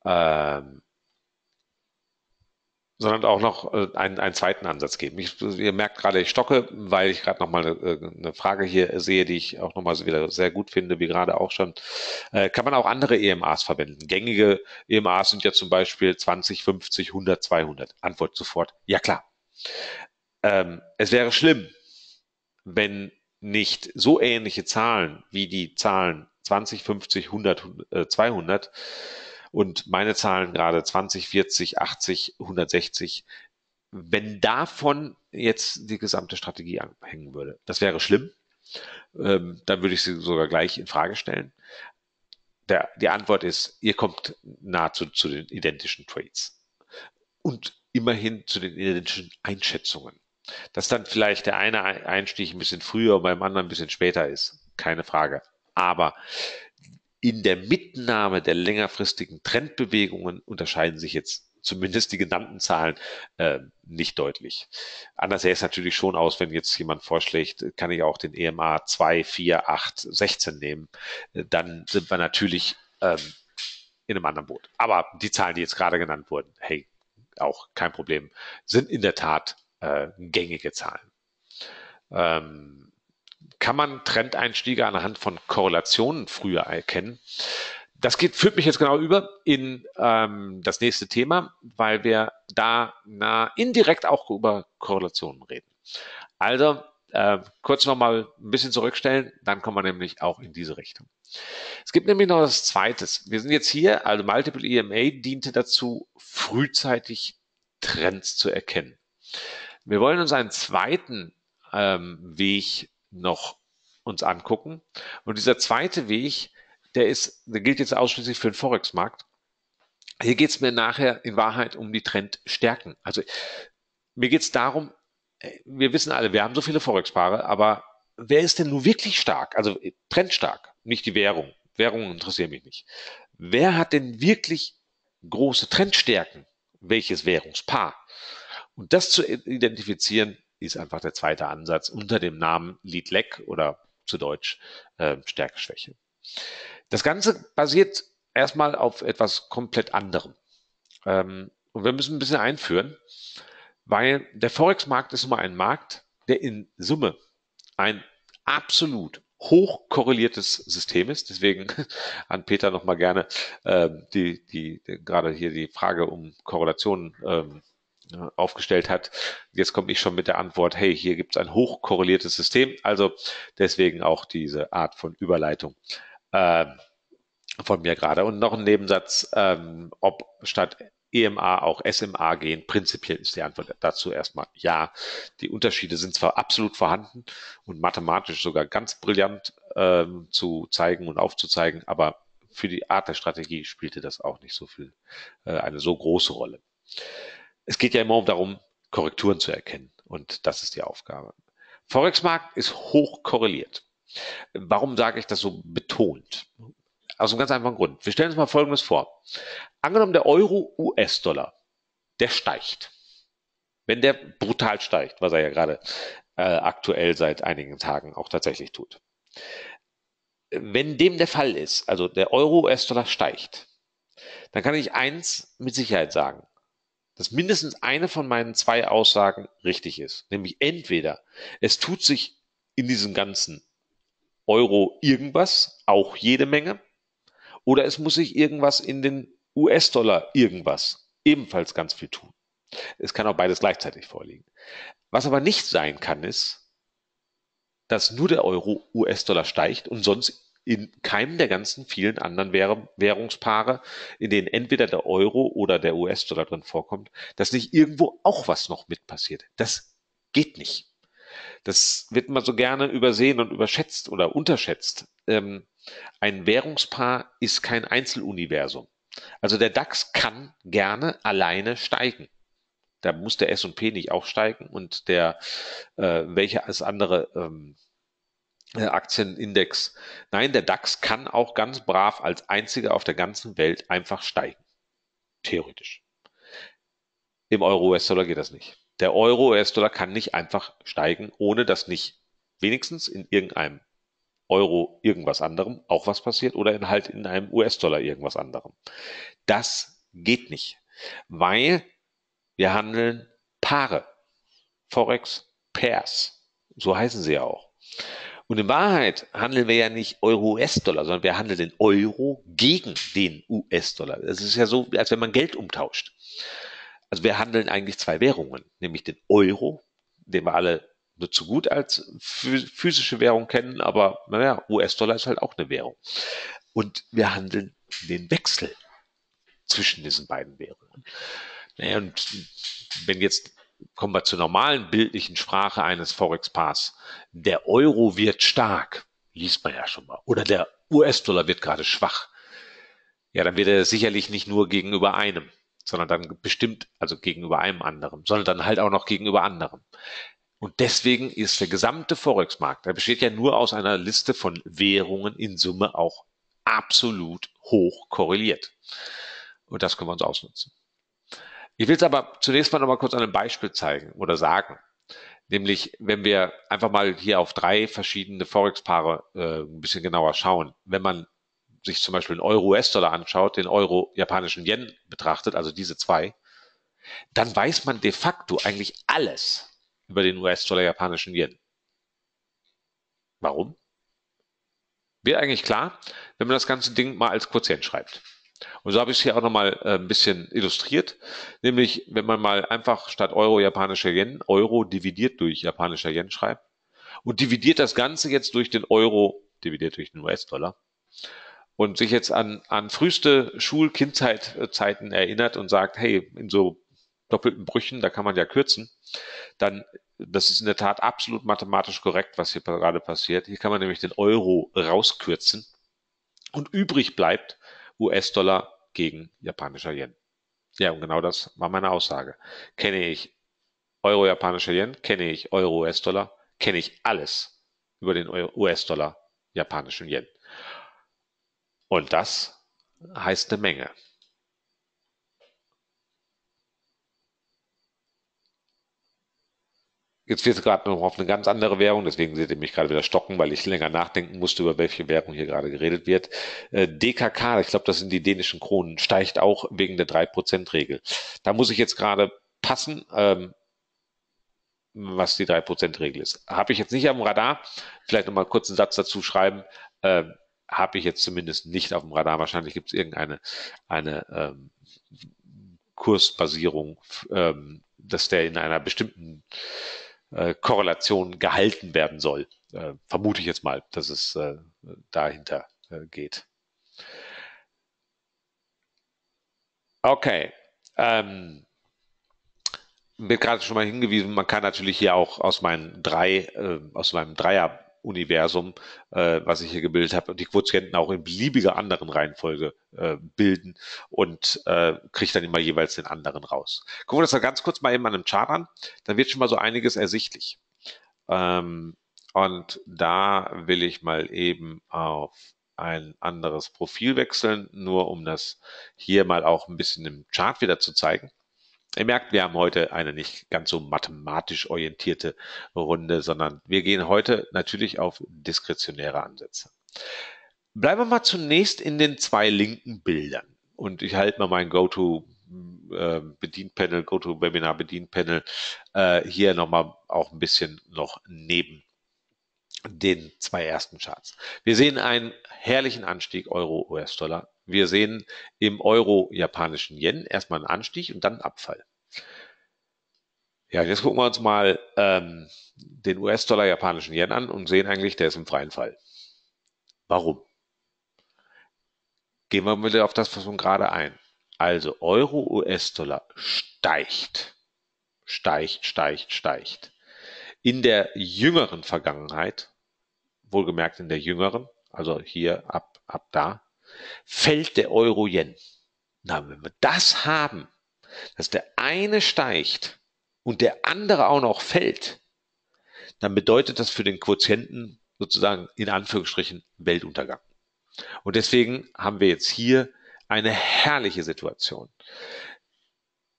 ähm, sondern auch noch äh, einen, einen zweiten Ansatz geben. Ich, ihr merkt gerade, ich stocke, weil ich gerade nochmal eine, äh, eine Frage hier sehe, die ich auch nochmal wieder sehr gut finde, wie gerade auch schon. Äh, kann man auch andere EMAs verwenden? Gängige EMAs sind ja zum Beispiel 20, 50, 100, 200. Antwort sofort, ja klar. Ähm, es wäre schlimm, wenn nicht so ähnliche Zahlen wie die Zahlen 20, 50, 100, äh, 200 und meine Zahlen gerade 20, 40, 80, 160, wenn davon jetzt die gesamte Strategie abhängen würde, das wäre schlimm. Ähm, dann würde ich sie sogar gleich in Frage stellen. Der, die Antwort ist, ihr kommt nahezu zu den identischen Trades und immerhin zu den identischen Einschätzungen. Dass dann vielleicht der eine Einstieg ein bisschen früher und beim anderen ein bisschen später ist, keine Frage. Aber in der Mitnahme der längerfristigen Trendbewegungen unterscheiden sich jetzt zumindest die genannten Zahlen äh, nicht deutlich. Anders sähe es natürlich schon aus, wenn jetzt jemand vorschlägt, kann ich auch den EMA 2, 4, 8, 16 nehmen. Äh, dann sind wir natürlich ähm, in einem anderen Boot. Aber die Zahlen, die jetzt gerade genannt wurden, hey, auch kein Problem, sind in der Tat äh, gängige Zahlen. Ähm, kann man Trendeinstiege anhand von Korrelationen früher erkennen. Das geht, führt mich jetzt genau über in ähm, das nächste Thema, weil wir da na, indirekt auch über Korrelationen reden. Also äh, kurz nochmal ein bisschen zurückstellen, dann kommen wir nämlich auch in diese Richtung. Es gibt nämlich noch das Zweites. Wir sind jetzt hier, also Multiple EMA diente dazu, frühzeitig Trends zu erkennen. Wir wollen uns einen zweiten ähm, Weg noch uns angucken. Und dieser zweite Weg, der ist, der gilt jetzt ausschließlich für den Forex-Markt. Hier geht es mir nachher in Wahrheit um die Trendstärken. Also mir geht es darum, äh, wir wissen alle, wir haben so viele Forex-Paare, aber wer ist denn nun wirklich stark? Also trendstark, nicht die Währung. Währung interessiert mich nicht. Wer hat denn wirklich große Trendstärken? Welches Währungspaar? Und das zu identifizieren, ist einfach der zweite Ansatz unter dem Namen Lead Leg oder zu Deutsch äh, Stärke-Schwäche. Das Ganze basiert erstmal auf etwas komplett anderem. Ähm, und wir müssen ein bisschen einführen, weil der Forex-Markt ist immer ein Markt, der in Summe ein absolut hoch korreliertes System ist. Deswegen (laughs) an Peter nochmal gerne äh, die, die, die, gerade hier die Frage um Korrelationen ähm, aufgestellt hat. Jetzt komme ich schon mit der Antwort, hey, hier gibt es ein hochkorreliertes System, also deswegen auch diese Art von Überleitung äh, von mir gerade. Und noch ein Nebensatz, ähm, ob statt EMA auch SMA gehen. Prinzipiell ist die Antwort dazu erstmal ja. Die Unterschiede sind zwar absolut vorhanden und mathematisch sogar ganz brillant ähm, zu zeigen und aufzuzeigen, aber für die Art der Strategie spielte das auch nicht so viel, äh, eine so große Rolle. Es geht ja immer darum, Korrekturen zu erkennen. Und das ist die Aufgabe. Forex-Markt ist hoch korreliert. Warum sage ich das so betont? Aus einem ganz einfachen Grund. Wir stellen uns mal Folgendes vor. Angenommen, der Euro-US-Dollar, der steigt. Wenn der brutal steigt, was er ja gerade äh, aktuell seit einigen Tagen auch tatsächlich tut. Wenn dem der Fall ist, also der Euro-US-Dollar steigt, dann kann ich eins mit Sicherheit sagen dass mindestens eine von meinen zwei Aussagen richtig ist. Nämlich entweder es tut sich in diesem ganzen Euro irgendwas, auch jede Menge, oder es muss sich irgendwas in den US-Dollar irgendwas ebenfalls ganz viel tun. Es kann auch beides gleichzeitig vorliegen. Was aber nicht sein kann, ist, dass nur der Euro US-Dollar steigt und sonst in keinem der ganzen vielen anderen Währungspaare, in denen entweder der Euro oder der US-Dollar drin vorkommt, dass nicht irgendwo auch was noch mit passiert. Das geht nicht. Das wird mal so gerne übersehen und überschätzt oder unterschätzt. Ähm, ein Währungspaar ist kein Einzeluniversum. Also der DAX kann gerne alleine steigen. Da muss der S&P nicht auch steigen und der äh, welche als andere ähm, äh, Aktienindex. Nein, der DAX kann auch ganz brav als einziger auf der ganzen Welt einfach steigen. Theoretisch. Im Euro-US-Dollar geht das nicht. Der Euro-US-Dollar kann nicht einfach steigen, ohne dass nicht wenigstens in irgendeinem Euro irgendwas anderem auch was passiert oder in halt in einem US-Dollar irgendwas anderem. Das geht nicht, weil wir handeln Paare. Forex Pairs. So heißen sie ja auch. Und in Wahrheit handeln wir ja nicht Euro-US-Dollar, sondern wir handeln den Euro gegen den US-Dollar. Es ist ja so, als wenn man Geld umtauscht. Also wir handeln eigentlich zwei Währungen, nämlich den Euro, den wir alle nur zu gut als physische Währung kennen, aber naja, US-Dollar ist halt auch eine Währung. Und wir handeln den Wechsel zwischen diesen beiden Währungen. Naja, und wenn jetzt kommen wir zur normalen bildlichen Sprache eines Forex-Paars. Der Euro wird stark, liest man ja schon mal. Oder der US-Dollar wird gerade schwach. Ja, dann wird er sicherlich nicht nur gegenüber einem, sondern dann bestimmt, also gegenüber einem anderen, sondern dann halt auch noch gegenüber anderen. Und deswegen ist der gesamte Forex-Markt, der besteht ja nur aus einer Liste von Währungen in Summe auch absolut hoch korreliert. Und das können wir uns ausnutzen. Ich will es aber zunächst mal noch mal kurz an einem Beispiel zeigen oder sagen. Nämlich, wenn wir einfach mal hier auf drei verschiedene Forex-Paare äh, ein bisschen genauer schauen. Wenn man sich zum Beispiel den Euro-US-Dollar anschaut, den Euro-japanischen Yen betrachtet, also diese zwei, dann weiß man de facto eigentlich alles über den US-Dollar-japanischen Yen. Warum? Wird eigentlich klar, wenn man das ganze Ding mal als Quotient schreibt. Und so habe ich es hier auch nochmal äh, ein bisschen illustriert. Nämlich, wenn man mal einfach statt Euro japanischer Yen Euro dividiert durch japanischer Yen schreibt und dividiert das Ganze jetzt durch den Euro dividiert durch den US-Dollar und sich jetzt an, an früheste Schul-Kindzeitzeiten erinnert und sagt, hey, in so doppelten Brüchen, da kann man ja kürzen, dann, das ist in der Tat absolut mathematisch korrekt, was hier gerade passiert. Hier kann man nämlich den Euro rauskürzen und übrig bleibt US-Dollar gegen japanischer Yen. Ja, und genau das war meine Aussage. Kenne ich Euro japanischer Yen, kenne ich Euro US-Dollar, kenne ich alles über den US-Dollar japanischen Yen. Und das heißt eine Menge. Jetzt wird es gerade noch auf eine ganz andere Währung, deswegen seht ihr mich gerade wieder stocken, weil ich länger nachdenken musste, über welche Währung hier gerade geredet wird. Äh, DKK, ich glaube, das sind die dänischen Kronen, steigt auch wegen der 3%-Regel. Da muss ich jetzt gerade passen, ähm, was die 3%-Regel ist. Habe ich jetzt nicht am Radar, vielleicht nochmal kurz einen Satz dazu schreiben, ähm, habe ich jetzt zumindest nicht auf dem Radar. Wahrscheinlich gibt es irgendeine eine, ähm, Kursbasierung, ähm, dass der in einer bestimmten äh, Korrelation gehalten werden soll. Äh, vermute ich jetzt mal, dass es äh, dahinter äh, geht. Okay. Ähm, wird gerade schon mal hingewiesen, man kann natürlich hier auch aus meinen drei, äh, aus meinem Dreier Universum, äh, was ich hier gebildet habe, und die Quotienten auch in beliebiger anderen Reihenfolge äh, bilden und äh, kriege dann immer jeweils den anderen raus. Gucken wir das mal ganz kurz mal eben an einem Chart an, dann wird schon mal so einiges ersichtlich. Ähm, und da will ich mal eben auf ein anderes Profil wechseln, nur um das hier mal auch ein bisschen im Chart wieder zu zeigen. Ihr merkt, wir haben heute eine nicht ganz so mathematisch orientierte Runde, sondern wir gehen heute natürlich auf diskretionäre Ansätze. Bleiben wir mal zunächst in den zwei linken Bildern. Und ich halte mal mein Go-To äh, Bedienpanel, Go-To-Webinar Bedienpanel äh, hier nochmal auch ein bisschen noch neben den zwei ersten Charts. Wir sehen einen herrlichen Anstieg Euro-US-Dollar wir sehen im Euro-japanischen Yen erstmal einen Anstieg und dann einen Abfall. Ja, jetzt gucken wir uns mal ähm, den US-Dollar japanischen Yen an und sehen eigentlich, der ist im freien Fall. Warum? Gehen wir wieder auf das von gerade ein. Also Euro, US-Dollar steigt, steigt, steigt, steigt. In der jüngeren Vergangenheit, wohlgemerkt in der jüngeren, also hier ab, ab da, fällt der Euro-Yen. Na, wenn wir das haben, dass der eine steigt und der andere auch noch fällt, dann bedeutet das für den Quotienten sozusagen in Anführungsstrichen Weltuntergang. Und deswegen haben wir jetzt hier eine herrliche Situation.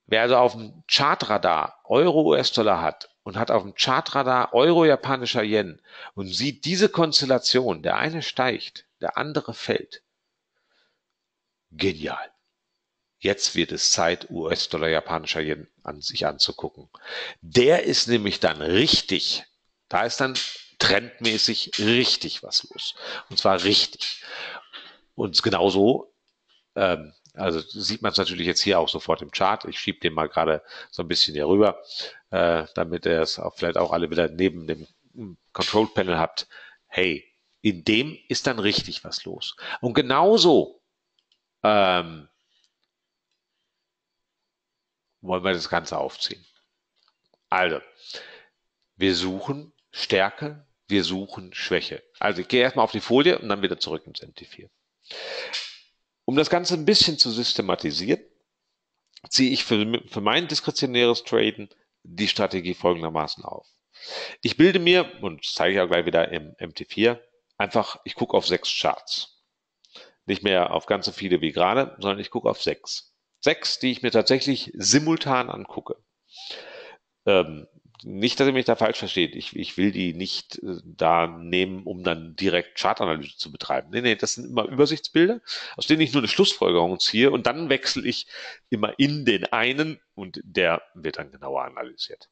Wer also auf dem Chartradar Euro-US-Dollar hat und hat auf dem Chartradar Euro-japanischer Yen und sieht diese Konstellation, der eine steigt, der andere fällt. Genial. Jetzt wird es Zeit, US-Dollar, japanischer Yen an sich anzugucken. Der ist nämlich dann richtig. Da ist dann trendmäßig richtig was los. Und zwar richtig. Und genauso, ähm, also sieht man es natürlich jetzt hier auch sofort im Chart. Ich schiebe den mal gerade so ein bisschen hier rüber, äh, damit er es auch vielleicht auch alle wieder neben dem Control Panel habt. Hey, in dem ist dann richtig was los. Und genauso ähm, wollen wir das Ganze aufziehen. Also, wir suchen Stärke, wir suchen Schwäche. Also ich gehe erstmal auf die Folie und dann wieder zurück ins MT4. Um das Ganze ein bisschen zu systematisieren, ziehe ich für, für mein diskretionäres Traden die Strategie folgendermaßen auf. Ich bilde mir, und das zeige ich auch gleich wieder im MT4, einfach, ich gucke auf sechs Charts. Nicht mehr auf ganz so viele wie gerade, sondern ich gucke auf sechs. Sechs, die ich mir tatsächlich simultan angucke. Ähm, nicht, dass ihr mich da falsch versteht. Ich, ich will die nicht äh, da nehmen, um dann direkt Chartanalyse zu betreiben. Nee, nee, das sind immer Übersichtsbilder, aus denen ich nur eine Schlussfolgerung ziehe und dann wechsle ich immer in den einen und der wird dann genauer analysiert.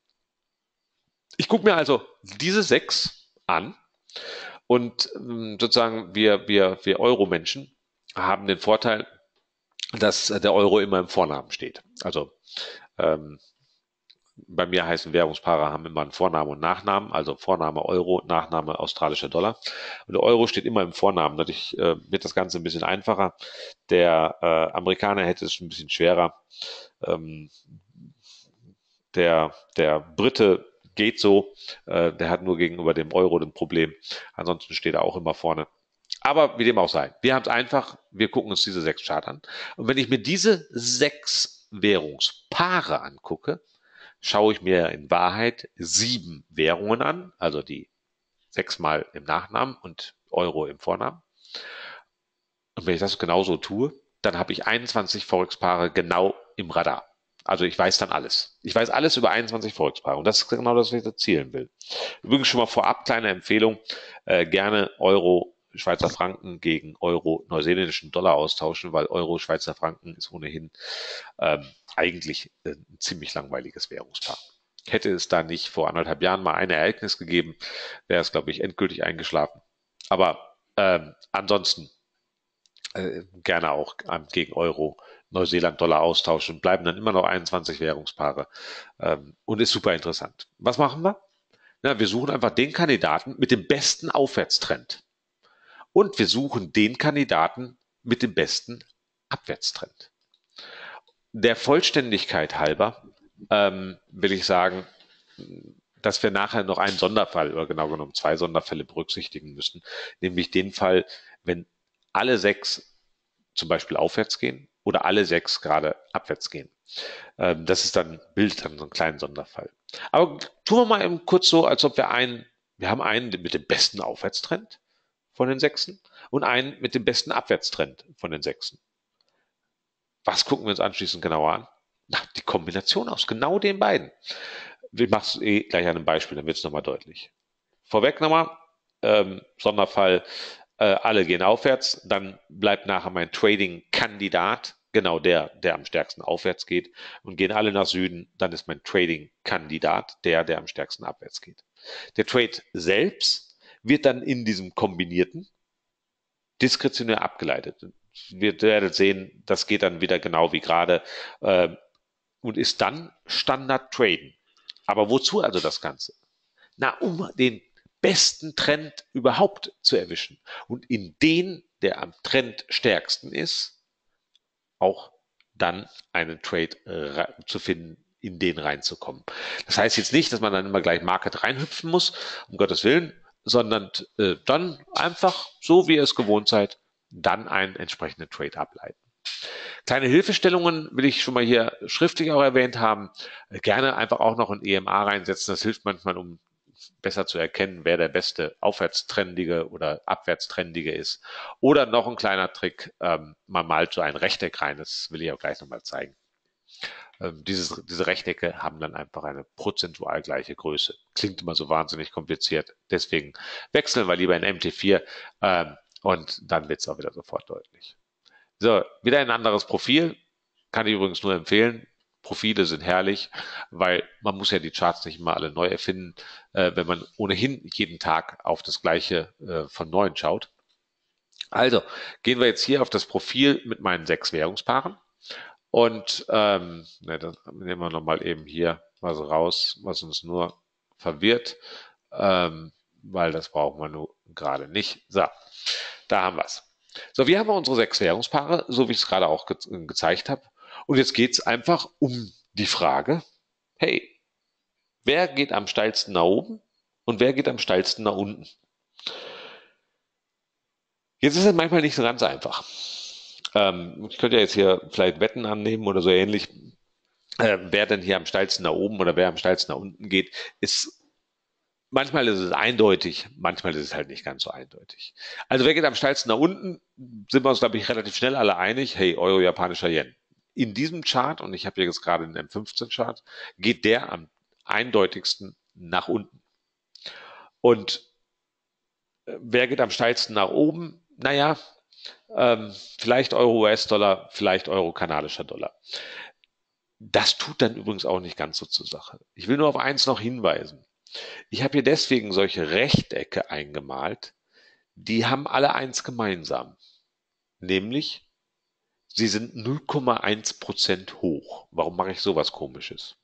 Ich gucke mir also diese sechs an und ähm, sozusagen wir, wir, wir Euro-Menschen haben den Vorteil, dass der Euro immer im Vornamen steht. Also ähm, bei mir heißen Währungspaare haben immer einen Vornamen und Nachnamen, also Vorname Euro, Nachname australischer Dollar. Und der Euro steht immer im Vornamen. Dadurch äh, wird das Ganze ein bisschen einfacher. Der äh, Amerikaner hätte es ein bisschen schwerer. Ähm, der, der Brite geht so. Äh, der hat nur gegenüber dem Euro ein Problem. Ansonsten steht er auch immer vorne. Aber wie dem auch sei. Wir haben es einfach, wir gucken uns diese sechs Chart an. Und wenn ich mir diese sechs Währungspaare angucke, schaue ich mir in Wahrheit sieben Währungen an, also die sechsmal im Nachnamen und Euro im Vornamen. Und wenn ich das genauso tue, dann habe ich 21 Forex-Paare genau im Radar. Also ich weiß dann alles. Ich weiß alles über 21 Forex-Paare und das ist genau das, was ich erzielen will. Übrigens schon mal vorab kleine Empfehlung, äh, gerne Euro Schweizer Franken gegen Euro neuseeländischen Dollar austauschen, weil Euro Schweizer Franken ist ohnehin ähm, eigentlich ein ziemlich langweiliges Währungspaar. Hätte es da nicht vor anderthalb Jahren mal ein Ereignis gegeben, wäre es, glaube ich, endgültig eingeschlafen. Aber ähm, ansonsten äh, gerne auch ähm, gegen Euro Neuseeland-Dollar austauschen, bleiben dann immer noch 21 Währungspaare ähm, und ist super interessant. Was machen wir? Na, wir suchen einfach den Kandidaten mit dem besten Aufwärtstrend. Und wir suchen den Kandidaten mit dem besten Abwärtstrend. Der Vollständigkeit halber ähm, will ich sagen, dass wir nachher noch einen Sonderfall oder genau genommen zwei Sonderfälle berücksichtigen müssen, nämlich den Fall, wenn alle sechs zum Beispiel aufwärts gehen oder alle sechs gerade abwärts gehen. Ähm, das ist dann, bildet dann so einen kleinen Sonderfall. Aber tun wir mal eben kurz so, als ob wir einen, wir haben einen mit dem besten Aufwärtstrend von den Sechsen und einen mit dem besten Abwärtstrend von den Sechsen. Was gucken wir uns anschließend genauer an? Na, die Kombination aus genau den beiden. Ich mache es eh gleich an einem Beispiel, dann wird es nochmal deutlich. Vorweg nochmal, ähm, Sonderfall, äh, alle gehen aufwärts, dann bleibt nachher mein Trading-Kandidat, genau der, der am stärksten aufwärts geht, und gehen alle nach Süden, dann ist mein Trading-Kandidat der, der am stärksten abwärts geht. Der Trade selbst wird dann in diesem kombinierten diskretionär abgeleitet. Wir werden sehen, das geht dann wieder genau wie gerade äh, und ist dann Standard Traden. Aber wozu also das Ganze? Na, um den besten Trend überhaupt zu erwischen und in den, der am Trend stärksten ist, auch dann einen Trade äh, zu finden, in den reinzukommen. Das heißt jetzt nicht, dass man dann immer gleich Market reinhüpfen muss, um Gottes Willen, sondern äh, dann einfach, so wie ihr es gewohnt seid, dann einen entsprechenden Trade ableiten. Kleine Hilfestellungen will ich schon mal hier schriftlich auch erwähnt haben. Gerne einfach auch noch ein EMA reinsetzen. Das hilft manchmal, um besser zu erkennen, wer der beste aufwärtstrendige oder abwärtstrendige ist. Oder noch ein kleiner Trick, ähm, man malt so ein Rechteck rein. Das will ich auch gleich nochmal zeigen. Ähm, dieses, diese Rechtecke haben dann einfach eine prozentual gleiche Größe. Klingt immer so wahnsinnig kompliziert. Deswegen wechseln wir lieber in MT4 ähm, und dann wird es auch wieder sofort deutlich. So, wieder ein anderes Profil. Kann ich übrigens nur empfehlen. Profile sind herrlich, weil man muss ja die Charts nicht immer alle neu erfinden, äh, wenn man ohnehin jeden Tag auf das gleiche äh, von neuem schaut. Also gehen wir jetzt hier auf das Profil mit meinen sechs Währungspaaren und ähm, ne, dann nehmen wir nochmal eben hier was raus, was uns nur verwirrt, ähm, weil das brauchen wir nur gerade nicht. So, da haben wir es. So, wir haben unsere sechs Währungspaare, so wie ich es gerade auch ge gezeigt habe. Und jetzt geht es einfach um die Frage, hey, wer geht am steilsten nach oben und wer geht am steilsten nach unten? Jetzt ist es manchmal nicht so ganz einfach. Ähm, ich könnte ja jetzt hier vielleicht Wetten annehmen oder so ähnlich. Äh, wer denn hier am steilsten nach oben oder wer am steilsten nach unten geht, ist manchmal ist es eindeutig, manchmal ist es halt nicht ganz so eindeutig. Also wer geht am steilsten nach unten, sind wir uns, glaube ich, relativ schnell alle einig, hey, Euro, japanischer Yen. In diesem Chart, und ich habe hier jetzt gerade den M15-Chart, geht der am eindeutigsten nach unten. Und äh, wer geht am steilsten nach oben? Naja, ähm, vielleicht Euro US-Dollar, vielleicht Euro kanadischer Dollar. Das tut dann übrigens auch nicht ganz so zur Sache. Ich will nur auf eins noch hinweisen. Ich habe hier deswegen solche Rechtecke eingemalt, die haben alle eins gemeinsam, nämlich sie sind 0,1 Prozent hoch. Warum mache ich sowas komisches?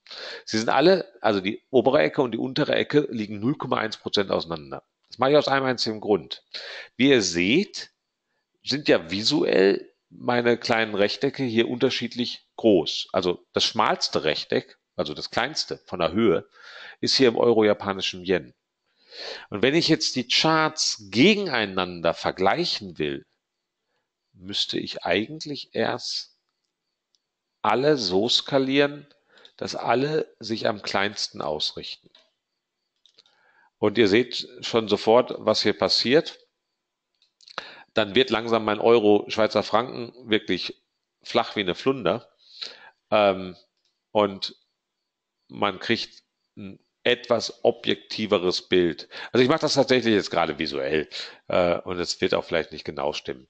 Sie sind alle, also die obere Ecke und die untere Ecke liegen 0,1 Prozent auseinander. Das mache ich aus einem einzigen Grund. Wie ihr seht, sind ja visuell meine kleinen Rechtecke hier unterschiedlich groß. Also das schmalste Rechteck, also das kleinste von der Höhe, ist hier im euro-japanischen Yen. Und wenn ich jetzt die Charts gegeneinander vergleichen will, müsste ich eigentlich erst alle so skalieren, dass alle sich am kleinsten ausrichten. Und ihr seht schon sofort, was hier passiert dann wird langsam mein Euro Schweizer Franken wirklich flach wie eine Flunder. Ähm, und man kriegt ein etwas objektiveres Bild. Also ich mache das tatsächlich jetzt gerade visuell äh, und es wird auch vielleicht nicht genau stimmen,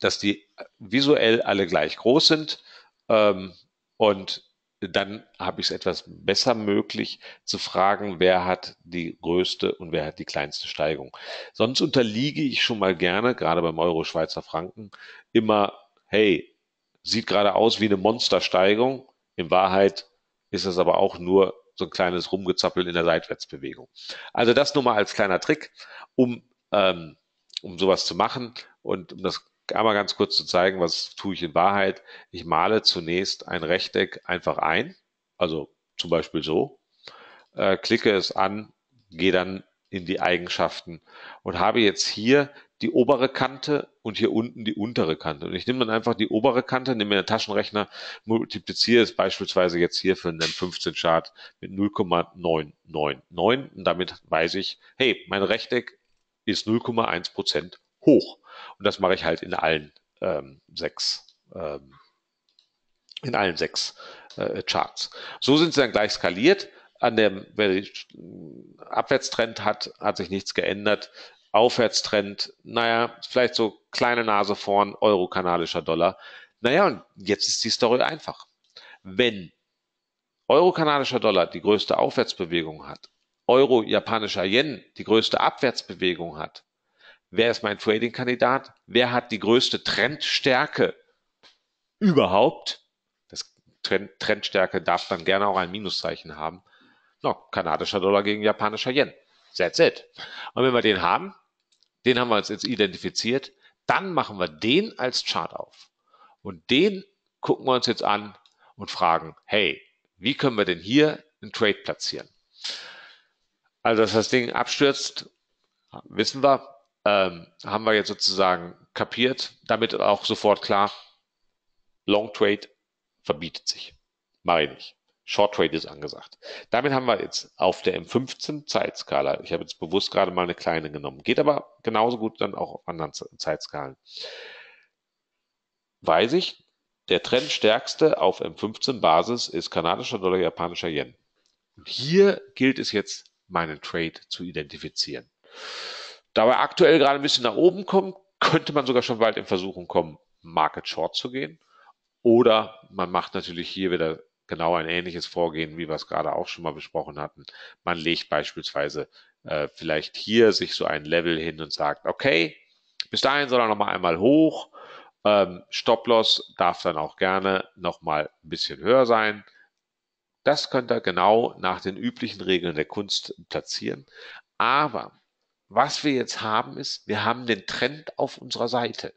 dass die visuell alle gleich groß sind ähm, und dann habe ich es etwas besser möglich zu fragen, wer hat die größte und wer hat die kleinste Steigung. Sonst unterliege ich schon mal gerne, gerade beim Euro Schweizer Franken, immer, hey, sieht gerade aus wie eine Monstersteigung. In Wahrheit ist es aber auch nur so ein kleines Rumgezappel in der Seitwärtsbewegung. Also das nur mal als kleiner Trick, um, ähm, um sowas zu machen und um das einmal ganz kurz zu zeigen, was tue ich in Wahrheit. Ich male zunächst ein Rechteck einfach ein, also zum Beispiel so, äh, klicke es an, gehe dann in die Eigenschaften und habe jetzt hier die obere Kante und hier unten die untere Kante. Und ich nehme dann einfach die obere Kante, nehme mir einen Taschenrechner, multipliziere es beispielsweise jetzt hier für einen 15 Chart mit 0,999 und damit weiß ich, hey, mein Rechteck ist 0,1 Prozent hoch. Und das mache ich halt in allen ähm, sechs, ähm, in allen sechs äh, Charts. So sind sie dann gleich skaliert. An dem, wer Abwärtstrend hat, hat sich nichts geändert. Aufwärtstrend, naja, vielleicht so kleine Nase vorn, Euro, kanadischer Dollar. Naja, und jetzt ist die Story einfach. Wenn Euro, kanadischer Dollar die größte Aufwärtsbewegung hat, Euro, japanischer Yen die größte Abwärtsbewegung hat, wer ist mein Trading-Kandidat, wer hat die größte Trendstärke überhaupt. Das Trend, Trendstärke darf dann gerne auch ein Minuszeichen haben. No, kanadischer Dollar gegen japanischer Yen. That's it. Und wenn wir den haben, den haben wir uns jetzt identifiziert, dann machen wir den als Chart auf. Und den gucken wir uns jetzt an und fragen, hey, wie können wir denn hier einen Trade platzieren? Also, dass das Ding abstürzt, wissen wir, ähm, haben wir jetzt sozusagen kapiert, damit auch sofort klar, Long Trade verbietet sich. Mache ich nicht. Short Trade ist angesagt. Damit haben wir jetzt auf der M15 Zeitskala, ich habe jetzt bewusst gerade mal eine kleine genommen, geht aber genauso gut dann auch auf anderen Zeitskalen. Weiß ich, der trendstärkste auf M15-Basis ist kanadischer Dollar, japanischer Yen. Und hier gilt es jetzt, meinen Trade zu identifizieren. Da wir aktuell gerade ein bisschen nach oben kommen, könnte man sogar schon bald in Versuchung kommen, Market Short zu gehen. Oder man macht natürlich hier wieder genau ein ähnliches Vorgehen, wie wir es gerade auch schon mal besprochen hatten. Man legt beispielsweise äh, vielleicht hier sich so ein Level hin und sagt, okay, bis dahin soll er nochmal einmal hoch. Ähm, Stop-Loss darf dann auch gerne nochmal ein bisschen höher sein. Das könnt ihr genau nach den üblichen Regeln der Kunst platzieren. Aber was wir jetzt haben, ist, wir haben den Trend auf unserer Seite.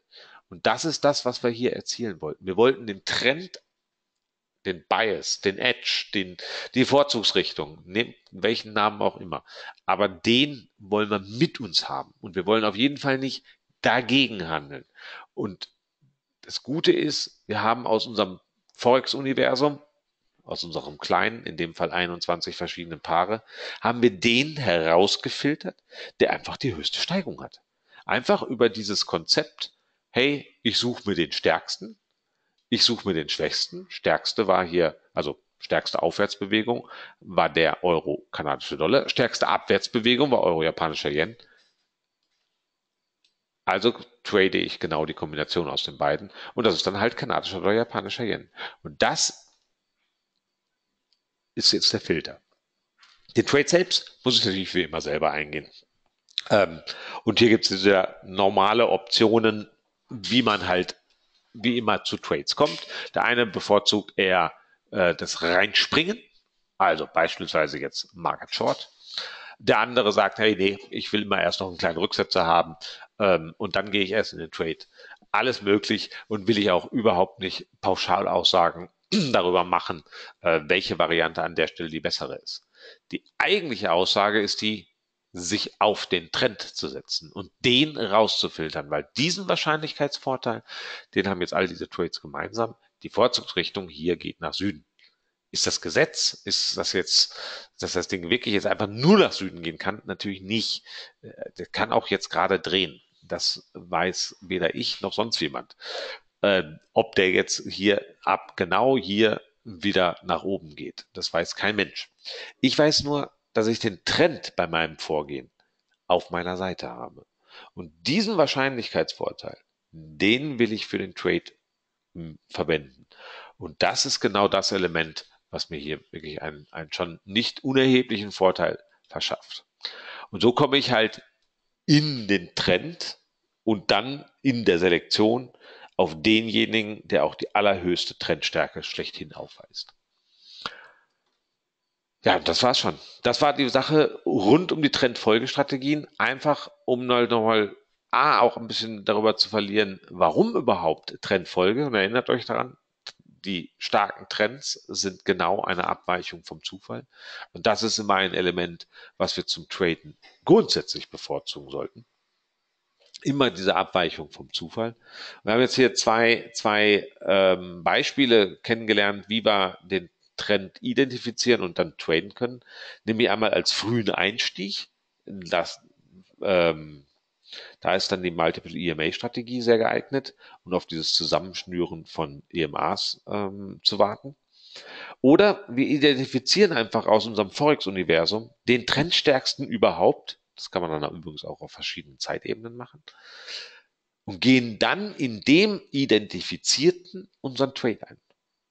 Und das ist das, was wir hier erzielen wollten. Wir wollten den Trend, den Bias, den Edge, den, die Vorzugsrichtung, nehmt welchen Namen auch immer. Aber den wollen wir mit uns haben. Und wir wollen auf jeden Fall nicht dagegen handeln. Und das Gute ist, wir haben aus unserem Forex-Universum aus unserem kleinen, in dem Fall 21 verschiedenen Paare, haben wir den herausgefiltert, der einfach die höchste Steigung hat. Einfach über dieses Konzept, hey, ich suche mir den stärksten, ich suche mir den schwächsten. Stärkste war hier, also stärkste Aufwärtsbewegung war der Euro-kanadische Dollar, stärkste Abwärtsbewegung war Euro-japanischer Yen. Also trade ich genau die Kombination aus den beiden und das ist dann halt kanadischer oder japanischer Yen. Und das ist jetzt der Filter. Den Trade selbst muss ich natürlich wie immer selber eingehen. Ähm, und hier gibt es diese normale Optionen, wie man halt wie immer zu Trades kommt. Der eine bevorzugt eher äh, das Reinspringen, also beispielsweise jetzt Market Short. Der andere sagt, hey, nee, ich will immer erst noch einen kleinen Rücksetzer haben ähm, und dann gehe ich erst in den Trade. Alles möglich und will ich auch überhaupt nicht pauschal aussagen, (clears throat) darüber machen, äh, welche Variante an der Stelle die bessere ist. Die eigentliche Aussage ist die, sich auf den Trend zu setzen und den rauszufiltern, weil diesen Wahrscheinlichkeitsvorteil, den haben jetzt all diese Trades gemeinsam. Die Vorzugsrichtung hier geht nach Süden. Ist das Gesetz? Ist das jetzt, dass das Ding wirklich jetzt einfach nur nach Süden gehen kann? Natürlich nicht. Äh, das kann auch jetzt gerade drehen. Das weiß weder ich noch sonst jemand äh, ob der jetzt hier ab genau hier wieder nach oben geht. Das weiß kein Mensch. Ich weiß nur, dass ich den Trend bei meinem Vorgehen auf meiner Seite habe. Und diesen Wahrscheinlichkeitsvorteil, den will ich für den Trade hm, verwenden. Und das ist genau das Element, was mir hier wirklich einen, einen schon nicht unerheblichen Vorteil verschafft. Und so komme ich halt in den Trend und dann in der Selektion auf denjenigen, der auch die allerhöchste Trendstärke schlechthin aufweist. Ja, das war's schon. Das war die Sache rund um die Trendfolgestrategien. Einfach, um nochmal A, auch ein bisschen darüber zu verlieren, warum überhaupt Trendfolge. Und erinnert euch daran, die starken Trends sind genau eine Abweichung vom Zufall. Und das ist immer ein Element, was wir zum Traden grundsätzlich bevorzugen sollten immer diese Abweichung vom Zufall. Wir haben jetzt hier zwei, zwei ähm, Beispiele kennengelernt, wie wir den Trend identifizieren und dann traden können. Nämlich einmal als frühen Einstieg. Das, ähm, da ist dann die Multiple EMA-Strategie sehr geeignet und auf dieses Zusammenschnüren von EMAs ähm, zu warten. Oder wir identifizieren einfach aus unserem Forex-Universum den Trendstärksten überhaupt das kann man dann übrigens auch auf verschiedenen Zeitebenen machen. Und gehen dann in dem Identifizierten unseren Trade ein.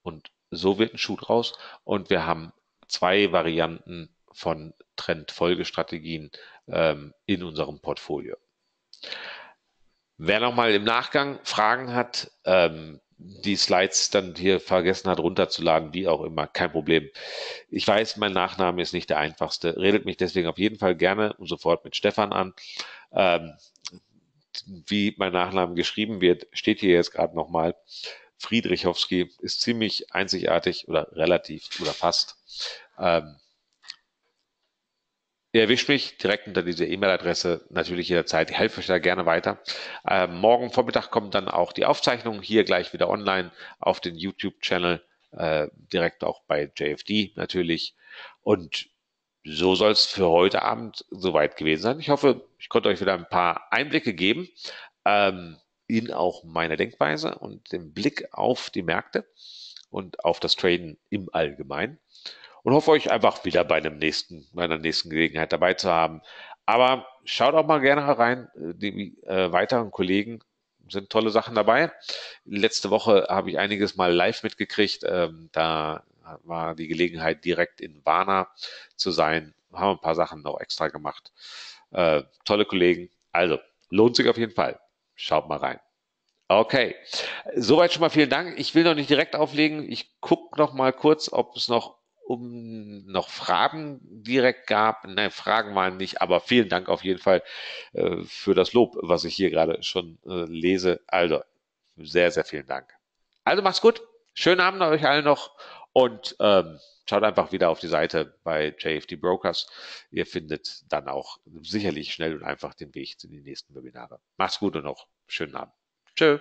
Und so wird ein Schuh draus. Und wir haben zwei Varianten von Trendfolgestrategien ähm, in unserem Portfolio. Wer nochmal im Nachgang Fragen hat, ähm, die Slides dann hier vergessen hat runterzuladen, wie auch immer, kein Problem. Ich weiß, mein Nachname ist nicht der einfachste, redet mich deswegen auf jeden Fall gerne und sofort mit Stefan an. Ähm, wie mein Nachname geschrieben wird, steht hier jetzt gerade nochmal. Friedrichowski ist ziemlich einzigartig oder relativ oder fast. Ähm, Ihr erwischt mich direkt unter diese E-Mail-Adresse, natürlich jederzeit. Ich helfe euch da gerne weiter. Ähm, morgen Vormittag kommt dann auch die Aufzeichnung hier gleich wieder online auf den YouTube-Channel, äh, direkt auch bei JFD natürlich. Und so soll es für heute Abend soweit gewesen sein. Ich hoffe, ich konnte euch wieder ein paar Einblicke geben. Ähm, in auch meiner Denkweise und dem Blick auf die Märkte und auf das Traden im Allgemeinen und hoffe euch einfach wieder bei einem nächsten, bei einer nächsten Gelegenheit dabei zu haben. Aber schaut auch mal gerne rein. Die äh, weiteren Kollegen sind tolle Sachen dabei. Letzte Woche habe ich einiges mal live mitgekriegt. Ähm, da war die Gelegenheit, direkt in Warna zu sein. Haben ein paar Sachen noch extra gemacht. Äh, tolle Kollegen. Also, lohnt sich auf jeden Fall. Schaut mal rein. Okay, soweit schon mal vielen Dank. Ich will noch nicht direkt auflegen. Ich gucke noch mal kurz, ob es noch um noch Fragen direkt gab. Nein, Fragen waren nicht, aber vielen Dank auf jeden Fall äh, für das Lob, was ich hier gerade schon äh, lese. Also sehr, sehr vielen Dank. Also macht's gut. Schönen Abend euch allen noch und ähm, schaut einfach wieder auf die Seite bei JFD Brokers. Ihr findet dann auch sicherlich schnell und einfach den Weg zu den nächsten Webinare. Macht's gut und noch schönen Abend. Tschö.